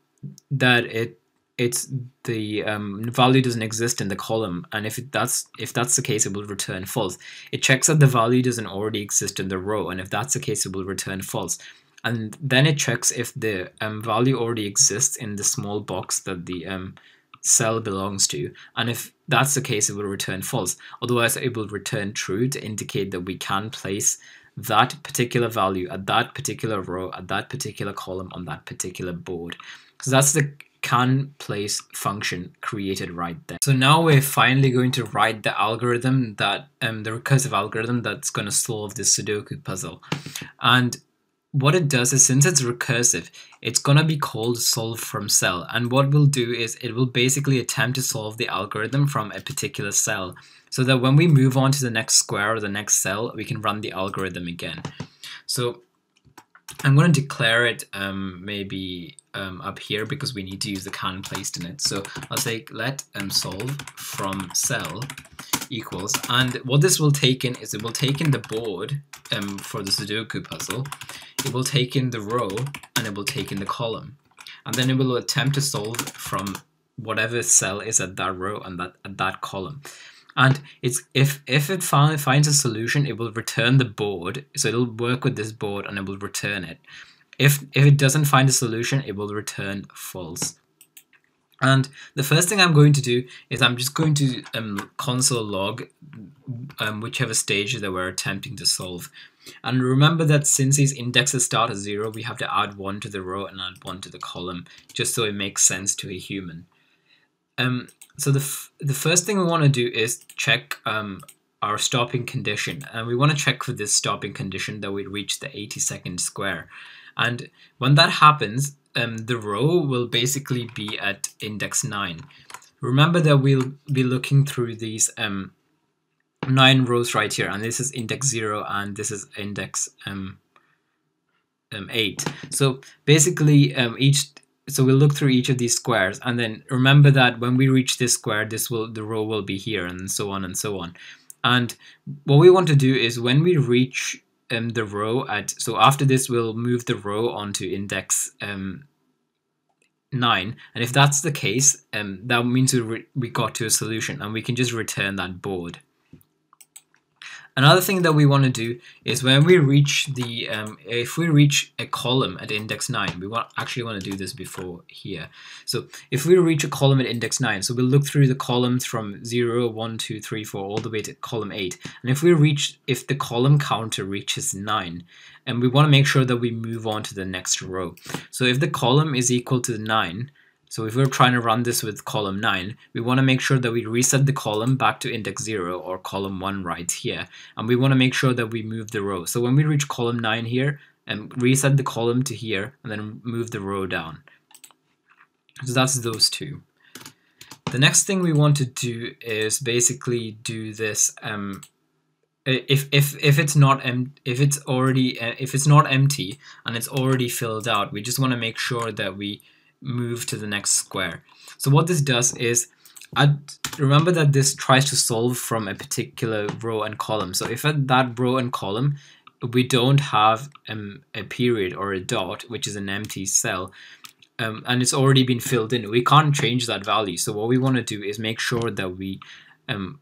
[SPEAKER 1] that it it's the um, value doesn't exist in the column, and if that's if that's the case, it will return false. It checks that the value doesn't already exist in the row, and if that's the case, it will return false. And then it checks if the um, value already exists in the small box that the um, cell belongs to. And if that's the case, it will return false. Otherwise, it will return true to indicate that we can place that particular value at that particular row, at that particular column on that particular board. So that's the can place function created right there. So now we're finally going to write the algorithm that, um, the recursive algorithm that's going to solve this Sudoku puzzle. And what it does is since it's recursive, it's gonna be called solve from cell. And what we'll do is it will basically attempt to solve the algorithm from a particular cell so that when we move on to the next square or the next cell, we can run the algorithm again. So I'm going to declare it um, maybe um, up here because we need to use the can placed in it. So I'll say let um, solve from cell equals, and what this will take in is it will take in the board um, for the Sudoku puzzle, it will take in the row, and it will take in the column. And then it will attempt to solve from whatever cell is at that row and that at that column. And it's if if it find, finds a solution, it will return the board. So it'll work with this board and it will return it. If if it doesn't find a solution, it will return false. And the first thing I'm going to do is I'm just going to um, console log um, whichever stage that we're attempting to solve. And remember that since these indexes start at zero, we have to add one to the row and add one to the column, just so it makes sense to a human. Um, so the, the first thing we want to do is check um, our stopping condition. And we want to check for this stopping condition that we reach the 80 second square. And when that happens, um, the row will basically be at index 9. Remember that we'll be looking through these um, nine rows right here, and this is index 0 and this is index um, um, 8. So basically um, each so we'll look through each of these squares and then remember that when we reach this square this will the row will be here and so on and so on. And what we want to do is when we reach um, the row at so after this we'll move the row onto index um, 9 and if that's the case um, that means we, we got to a solution and we can just return that board Another thing that we want to do is when we reach the, um, if we reach a column at index 9, we want actually want to do this before here. So if we reach a column at index 9, so we'll look through the columns from 0, 1, 2, 3, 4, all the way to column 8. And if we reach, if the column counter reaches 9, and we want to make sure that we move on to the next row. So if the column is equal to 9, so if we're trying to run this with column 9, we want to make sure that we reset the column back to index 0 or column 1 right here. And we want to make sure that we move the row. So when we reach column 9 here, and reset the column to here, and then move the row down. So that's those two. The next thing we want to do is basically do this um, if if if it's not em if it's already uh, if it's not empty and it's already filled out we just want to make sure that we move to the next square. So what this does is, I remember that this tries to solve from a particular row and column. So if at that row and column we don't have um, a period or a dot, which is an empty cell, um, and it's already been filled in, we can't change that value. So what we want to do is make sure that we um,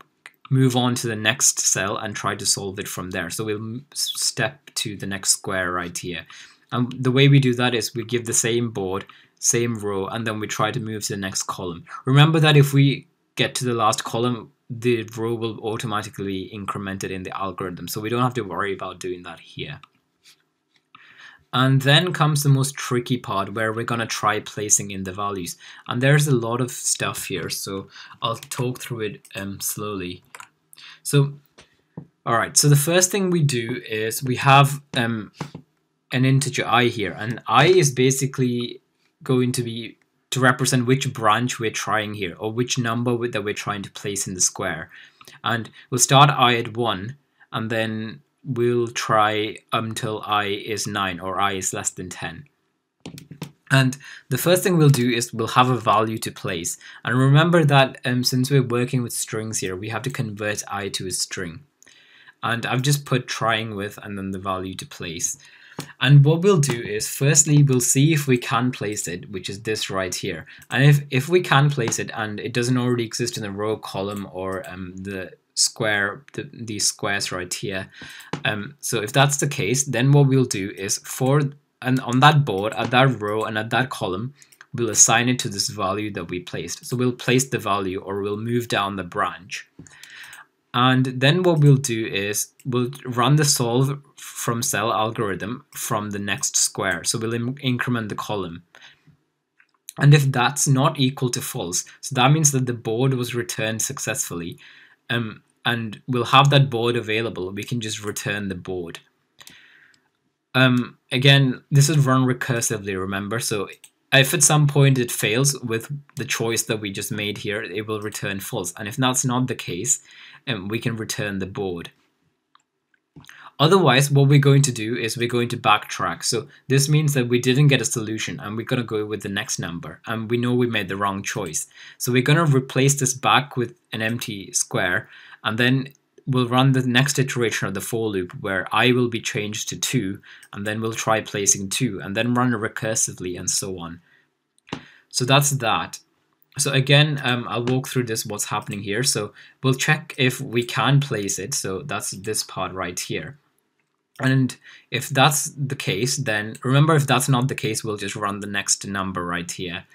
[SPEAKER 1] move on to the next cell and try to solve it from there. So we'll step to the next square right here. And the way we do that is we give the same board same row, and then we try to move to the next column. Remember that if we get to the last column, the row will automatically increment it in the algorithm, so we don't have to worry about doing that here. And then comes the most tricky part where we're going to try placing in the values. And there's a lot of stuff here, so I'll talk through it um, slowly. So, alright, so the first thing we do is we have um, an integer i here, and i is basically going to be to represent which branch we're trying here or which number that we're trying to place in the square. And we'll start i at 1 and then we'll try until i is 9 or i is less than 10. And the first thing we'll do is we'll have a value to place. And remember that um, since we're working with strings here, we have to convert i to a string. And I've just put trying with and then the value to place. And what we'll do is, firstly, we'll see if we can place it, which is this right here. And if, if we can place it and it doesn't already exist in the row, column, or um, the square, the, squares right here. Um, so if that's the case, then what we'll do is for, and on that board, at that row and at that column, we'll assign it to this value that we placed. So we'll place the value or we'll move down the branch. And then what we'll do is we'll run the solve from cell algorithm from the next square. So we'll increment the column. And if that's not equal to false, so that means that the board was returned successfully. Um, and we'll have that board available. We can just return the board. Um, again, this is run recursively, remember? So if at some point it fails with the choice that we just made here, it will return false. And if that's not the case, um, we can return the board. Otherwise, what we're going to do is we're going to backtrack. So this means that we didn't get a solution and we're going to go with the next number and we know we made the wrong choice. So we're going to replace this back with an empty square and then we'll run the next iteration of the for loop where i will be changed to 2 and then we'll try placing 2 and then run recursively and so on. So that's that. So again, um, I'll walk through this, what's happening here. So we'll check if we can place it. So that's this part right here. And if that's the case, then remember if that's not the case, we'll just run the next number right here.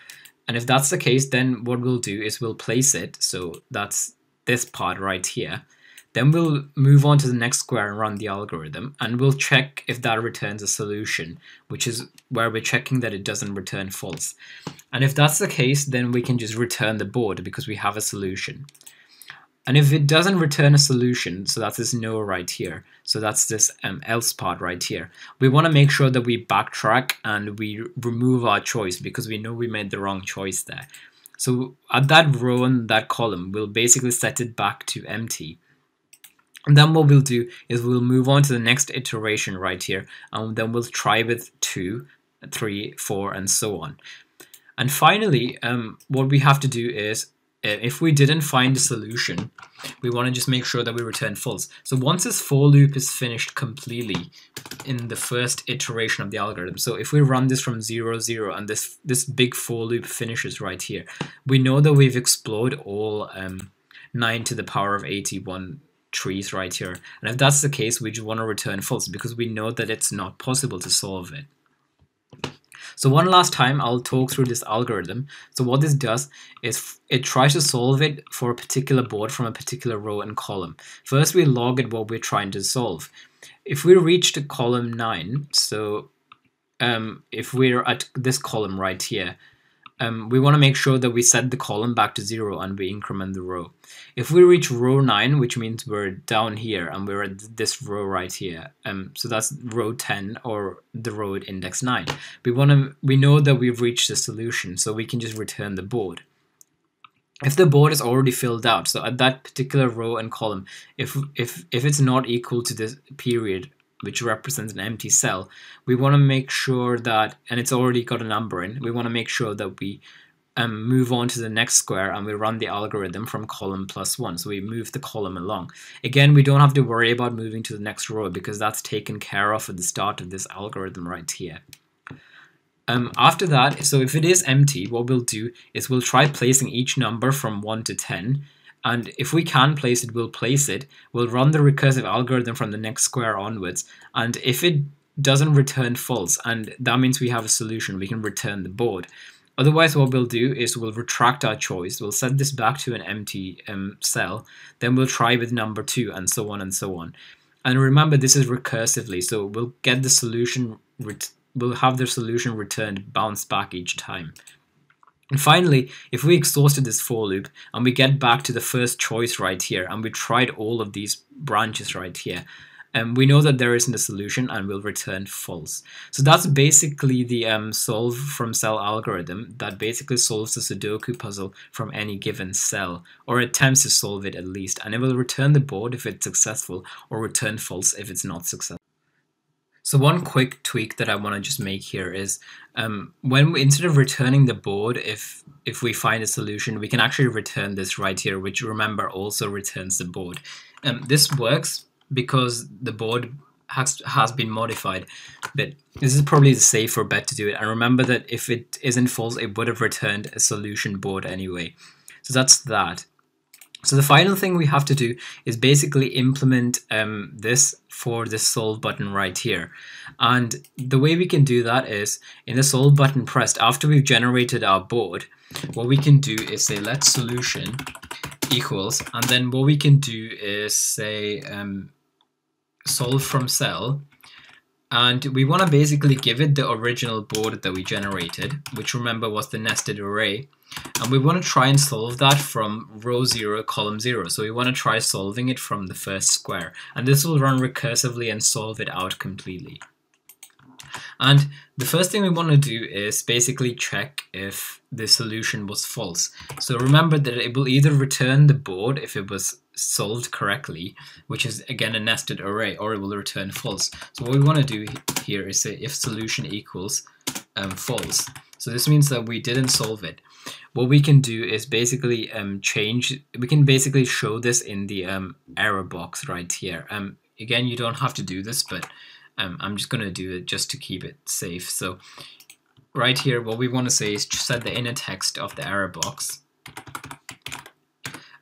[SPEAKER 1] And if that's the case, then what we'll do is we'll place it. So that's this part right here. Then we'll move on to the next square and run the algorithm and we'll check if that returns a solution, which is where we're checking that it doesn't return false. And if that's the case, then we can just return the board because we have a solution. And if it doesn't return a solution, so that's this no right here, so that's this um, else part right here, we want to make sure that we backtrack and we remove our choice because we know we made the wrong choice there. So at that row and that column, we'll basically set it back to empty. And then what we'll do is we'll move on to the next iteration right here, and then we'll try with 2, 3, 4, and so on. And finally, um, what we have to do is, uh, if we didn't find a solution, we want to just make sure that we return false. So once this for loop is finished completely in the first iteration of the algorithm, so if we run this from 0, 0, and this, this big for loop finishes right here, we know that we've explored all um, 9 to the power of 81 trees right here. And if that's the case, we just want to return false because we know that it's not possible to solve it. So one last time, I'll talk through this algorithm. So what this does is it tries to solve it for a particular board from a particular row and column. First, we log at what we're trying to solve. If we reach to column 9, so um, if we're at this column right here, um, we want to make sure that we set the column back to 0 and we increment the row. If we reach row 9, which means we're down here and we're at this row right here, um, so that's row 10 or the row at index 9, we want to we know that we've reached the solution, so we can just return the board. If the board is already filled out, so at that particular row and column, if if if it's not equal to this period which represents an empty cell, we want to make sure that, and it's already got a number in, we want to make sure that we um, move on to the next square and we run the algorithm from column plus one. So we move the column along. Again, we don't have to worry about moving to the next row because that's taken care of at the start of this algorithm right here. Um, after that, so if it is empty, what we'll do is we'll try placing each number from 1 to 10 and if we can place it, we'll place it. We'll run the recursive algorithm from the next square onwards. And if it doesn't return false, and that means we have a solution, we can return the board. Otherwise, what we'll do is we'll retract our choice. We'll set this back to an empty um, cell. Then we'll try with number two and so on and so on. And remember, this is recursively, so we'll get the solution, we'll have the solution returned bounce back each time. And finally, if we exhausted this for loop and we get back to the first choice right here and we tried all of these branches right here, um, we know that there isn't a solution and we'll return false. So that's basically the um, solve from cell algorithm that basically solves the Sudoku puzzle from any given cell or attempts to solve it at least and it will return the board if it's successful or return false if it's not successful. So one quick tweak that I want to just make here is um, when we, instead of returning the board, if if we find a solution, we can actually return this right here, which remember also returns the board. Um, this works because the board has, has been modified, but this is probably the safer bet to do it. And remember that if it isn't false, it would have returned a solution board anyway. So that's that. So the final thing we have to do is basically implement um, this for the solve button right here. And the way we can do that is in the solve button pressed after we've generated our board, what we can do is say let solution equals, and then what we can do is say um, solve from cell and we want to basically give it the original board that we generated, which remember was the nested array. And we want to try and solve that from row 0, column 0. So we want to try solving it from the first square. And this will run recursively and solve it out completely. And the first thing we want to do is basically check if the solution was false. So remember that it will either return the board if it was solved correctly, which is again a nested array, or it will return false. So what we want to do here is say if solution equals um, false. So this means that we didn't solve it. What we can do is basically um, change, we can basically show this in the um, error box right here. Um, again, you don't have to do this, but um, I'm just going to do it just to keep it safe. So right here, what we want to say is set the inner text of the error box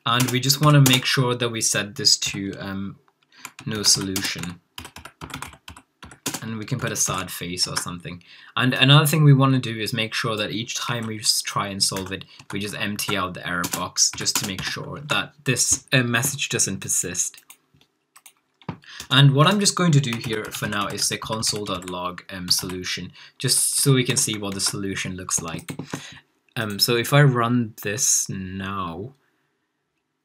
[SPEAKER 1] and we just want to make sure that we set this to um, no solution and we can put a sad face or something. And another thing we want to do is make sure that each time we try and solve it, we just empty out the error box just to make sure that this uh, message doesn't persist. And what I'm just going to do here for now is say console.log um, solution, just so we can see what the solution looks like. Um, so if I run this now,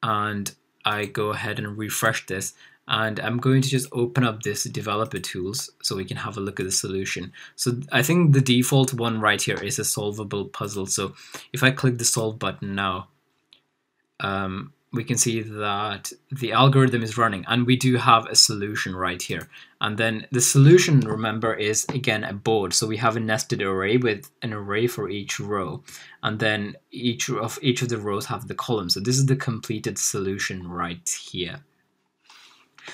[SPEAKER 1] and I go ahead and refresh this, and I'm going to just open up this developer tools so we can have a look at the solution. So I think the default one right here is a solvable puzzle. So if I click the solve button now, um, we can see that the algorithm is running and we do have a solution right here. And then the solution, remember, is again a board. So we have a nested array with an array for each row. And then each of each of the rows have the column. So this is the completed solution right here.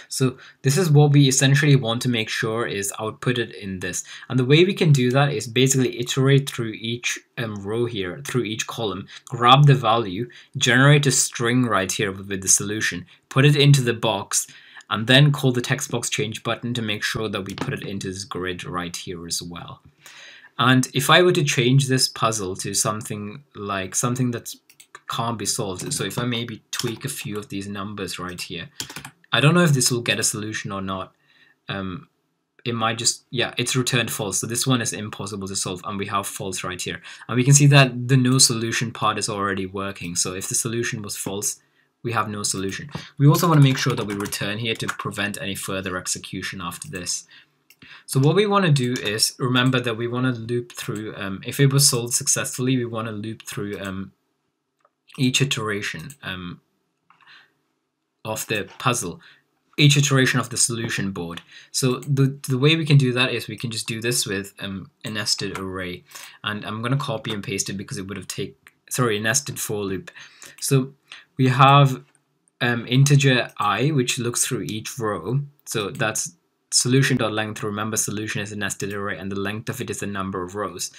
[SPEAKER 1] So this is what we essentially want to make sure is outputted in this. And the way we can do that is basically iterate through each um, row here, through each column, grab the value, generate a string right here with the solution, put it into the box, and then call the text box change button to make sure that we put it into this grid right here as well. And if I were to change this puzzle to something like something that can't be solved, so if I maybe tweak a few of these numbers right here, I don't know if this will get a solution or not. Um, it might just, yeah, it's returned false. So this one is impossible to solve and we have false right here. And we can see that the no solution part is already working. So if the solution was false, we have no solution. We also want to make sure that we return here to prevent any further execution after this. So what we want to do is remember that we want to loop through, um, if it was solved successfully, we want to loop through um, each iteration. Um, of the puzzle, each iteration of the solution board. So the, the way we can do that is we can just do this with um, a nested array. And I'm going to copy and paste it because it would have take sorry, a nested for loop. So we have um, integer i, which looks through each row. So that's solution.length. Remember, solution is a nested array, and the length of it is the number of rows.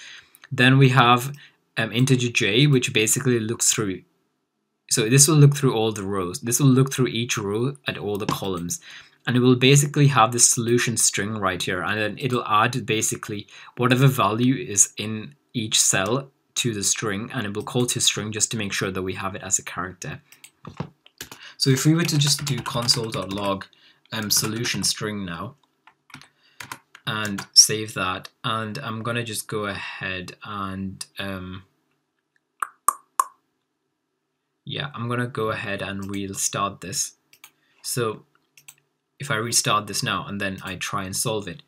[SPEAKER 1] Then we have um, integer j, which basically looks through so this will look through all the rows. This will look through each row at all the columns. And it will basically have this solution string right here. And then it'll add basically whatever value is in each cell to the string. And it will call to string just to make sure that we have it as a character. So if we were to just do console.log um, solution string now, and save that, and I'm going to just go ahead and um, yeah, I'm gonna go ahead and restart this. So if I restart this now and then I try and solve it,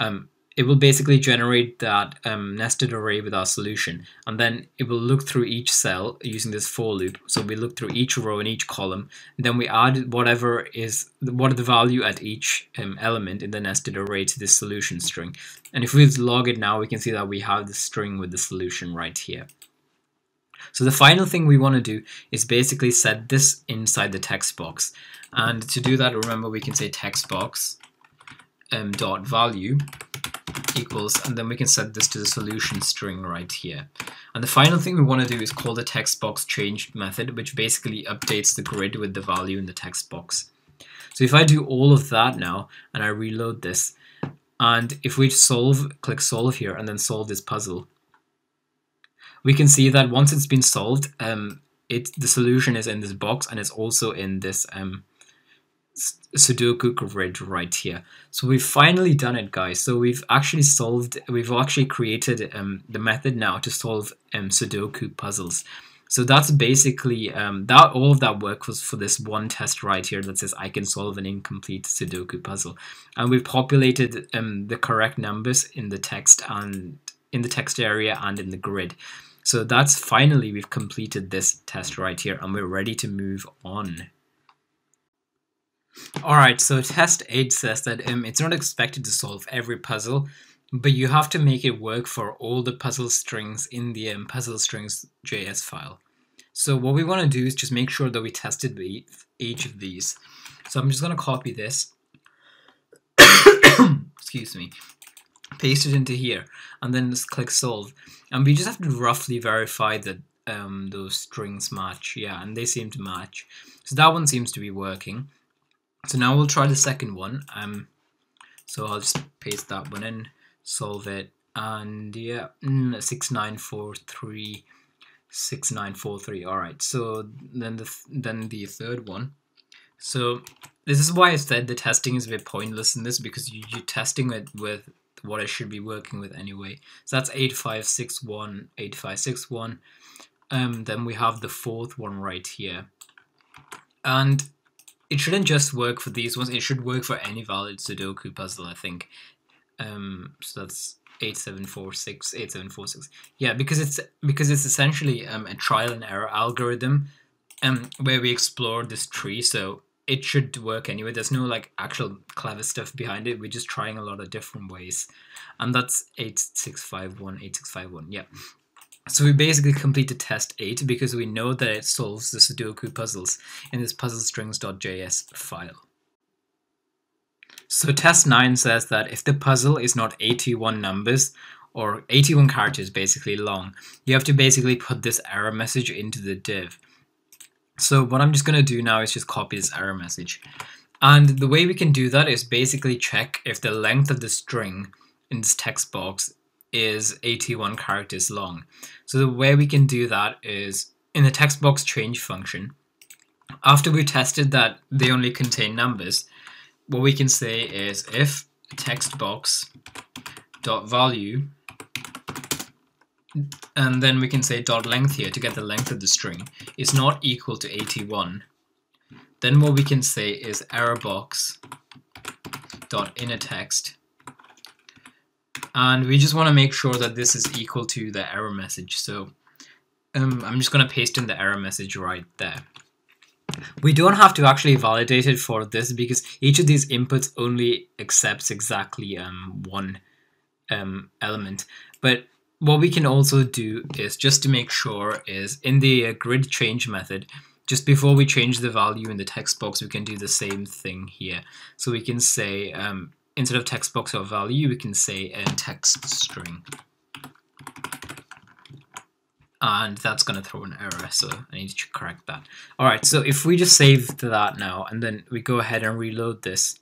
[SPEAKER 1] um, it will basically generate that um, nested array with our solution. And then it will look through each cell using this for loop. So we look through each row and each column. And then we add whatever is what the value at each um, element in the nested array to this solution string. And if we log it now we can see that we have the string with the solution right here so the final thing we want to do is basically set this inside the text box. And to do that, remember we can say text box um, dot value equals, and then we can set this to the solution string right here. And the final thing we want to do is call the text box change method, which basically updates the grid with the value in the text box. So if I do all of that now, and I reload this, and if we solve, click solve here, and then solve this puzzle, we can see that once it's been solved, um, it the solution is in this box and it's also in this um, Sudoku grid right here. So we've finally done it, guys. So we've actually solved, we've actually created um, the method now to solve um, Sudoku puzzles. So that's basically, um, that all of that work was for this one test right here that says I can solve an incomplete Sudoku puzzle. And we've populated um, the correct numbers in the text and in the text area and in the grid. So that's finally we've completed this test right here and we're ready to move on. Alright, so test 8 says that um, it's not expected to solve every puzzle, but you have to make it work for all the puzzle strings in the um, puzzle strings JS file. So what we want to do is just make sure that we tested each of these. So I'm just going to copy this. Excuse me paste it into here, and then just click solve. And we just have to roughly verify that um, those strings match. Yeah, and they seem to match. So that one seems to be working. So now we'll try the second one. Um, so I'll just paste that one in, solve it, and yeah, mm, 6943, 6943. All right, so then the, th then the third one. So this is why I said the testing is a bit pointless in this because you, you're testing it with what I should be working with anyway. So that's 8561, 8561. Um, then we have the fourth one right here. And it shouldn't just work for these ones, it should work for any valid Sudoku puzzle, I think. Um, so that's 8746, 8746. Yeah, because it's because it's essentially um, a trial and error algorithm um, where we explore this tree. So it should work anyway. There's no like actual clever stuff behind it. We're just trying a lot of different ways. And that's 8651, 8651, yeah. So we basically completed test 8 because we know that it solves the Sudoku puzzles in this puzzlestrings.js file. So test 9 says that if the puzzle is not 81 numbers, or 81 characters basically long, you have to basically put this error message into the div. So what I'm just going to do now is just copy this error message. And the way we can do that is basically check if the length of the string in this text box is 81 characters long. So the way we can do that is in the text box change function, after we tested that they only contain numbers, what we can say is if text box dot value and then we can say dot length here to get the length of the string is not equal to 81 then what we can say is error box dot inner text. And we just want to make sure that this is equal to the error message. So um, I'm just going to paste in the error message right there. We don't have to actually validate it for this because each of these inputs only accepts exactly um, one um, element. But what we can also do is just to make sure is in the uh, grid change method, just before we change the value in the text box, we can do the same thing here. So we can say, um, instead of text box or value, we can say a text string. And that's going to throw an error, so I need to correct that. All right, so if we just save that now, and then we go ahead and reload this,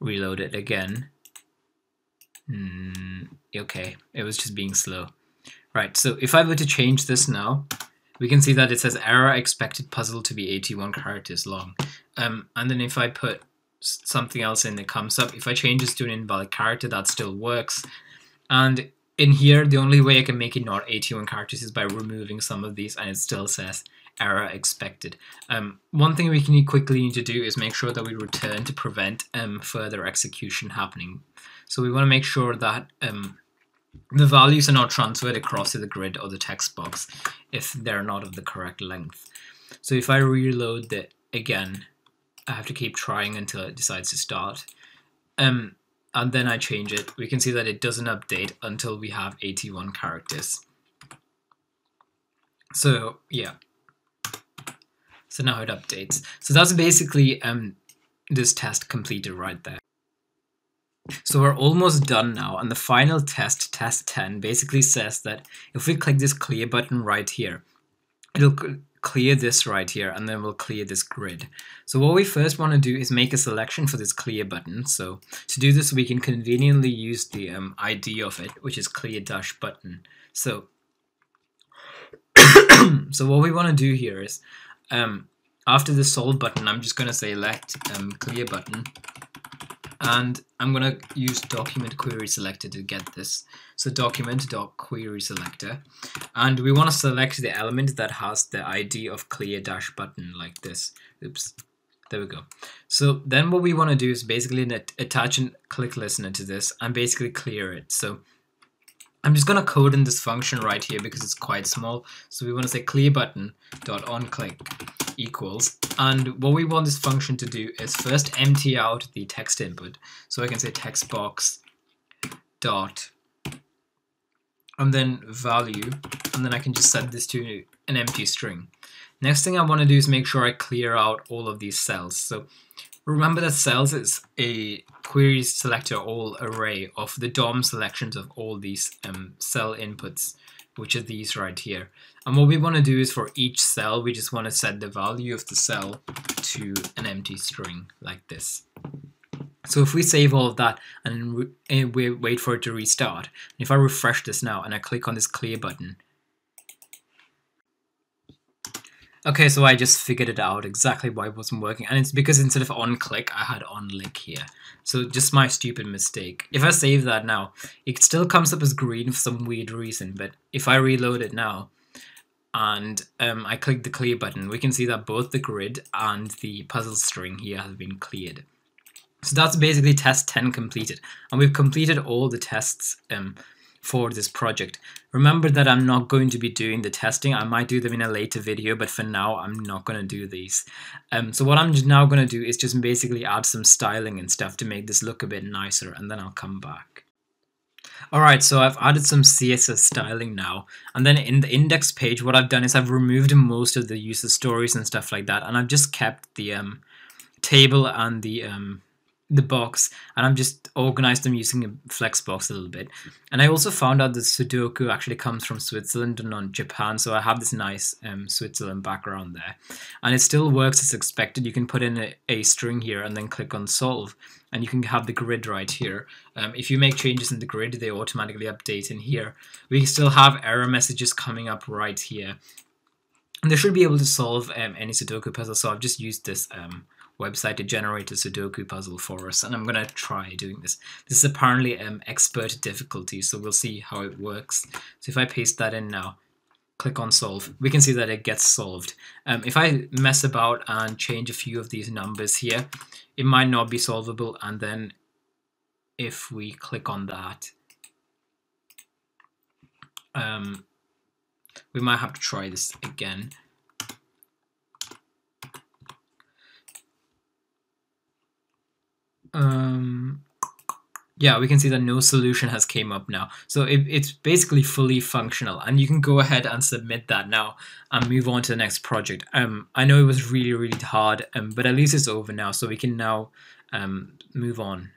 [SPEAKER 1] reload it again, Mm, okay, it was just being slow. Right, so if I were to change this now, we can see that it says error expected puzzle to be 81 characters long. Um, and then if I put something else in, it comes up. If I change this to an invalid character, that still works. And in here, the only way I can make it not 81 characters is by removing some of these, and it still says error expected. Um, one thing we can quickly need to do is make sure that we return to prevent um, further execution happening so we want to make sure that um, the values are not transferred across to the grid or the text box if they're not of the correct length. So if I reload it again, I have to keep trying until it decides to start. Um, and then I change it, we can see that it doesn't update until we have 81 characters. So yeah, so now it updates. So that's basically um, this test completed right there. So we're almost done now, and the final test, test 10, basically says that if we click this clear button right here, it'll clear this right here, and then we'll clear this grid. So what we first want to do is make a selection for this clear button. So to do this, we can conveniently use the um, ID of it, which is clear dash button. So, so what we want to do here is, um, after the solve button, I'm just going to say select um, clear button and I'm gonna use document query selector to get this. So document query selector, and we want to select the element that has the ID of clear dash button like this. Oops, there we go. So then what we want to do is basically attach a click listener to this and basically clear it. So I'm just gonna code in this function right here because it's quite small. So we want to say clear button dot on click equals. And what we want this function to do is first empty out the text input. So I can say text box dot and then value and then I can just set this to an empty string. Next thing I want to do is make sure I clear out all of these cells. So remember that cells is a query selector all array of the DOM selections of all these um, cell inputs which are these right here. And what we want to do is for each cell, we just want to set the value of the cell to an empty string like this. So if we save all of that and we wait for it to restart, if I refresh this now and I click on this clear button, Okay, so I just figured it out exactly why it wasn't working. And it's because instead of on click, I had on link here. So just my stupid mistake. If I save that now, it still comes up as green for some weird reason. But if I reload it now and um, I click the clear button, we can see that both the grid and the puzzle string here have been cleared. So that's basically test 10 completed. And we've completed all the tests um, for this project. Remember that I'm not going to be doing the testing. I might do them in a later video, but for now, I'm not going to do these. Um, so what I'm now going to do is just basically add some styling and stuff to make this look a bit nicer, and then I'll come back. Alright, so I've added some CSS styling now, and then in the index page, what I've done is I've removed most of the user stories and stuff like that, and I've just kept the um, table and the um, the box and I'm just organized them using a flexbox a little bit. And I also found out that Sudoku actually comes from Switzerland and not Japan, so I have this nice um, Switzerland background there. And it still works as expected. You can put in a, a string here and then click on solve and you can have the grid right here. Um, if you make changes in the grid, they automatically update in here. We still have error messages coming up right here. And they should be able to solve um, any Sudoku puzzle, so I've just used this um, website to generate a Sudoku puzzle for us, and I'm going to try doing this. This is apparently um, expert difficulty, so we'll see how it works. So if I paste that in now, click on solve, we can see that it gets solved. Um, if I mess about and change a few of these numbers here, it might not be solvable, and then if we click on that, um, we might have to try this again. Um, yeah, we can see that no solution has came up now. So it, it's basically fully functional and you can go ahead and submit that now and move on to the next project. Um, I know it was really, really hard, um, but at least it's over now. So we can now um, move on.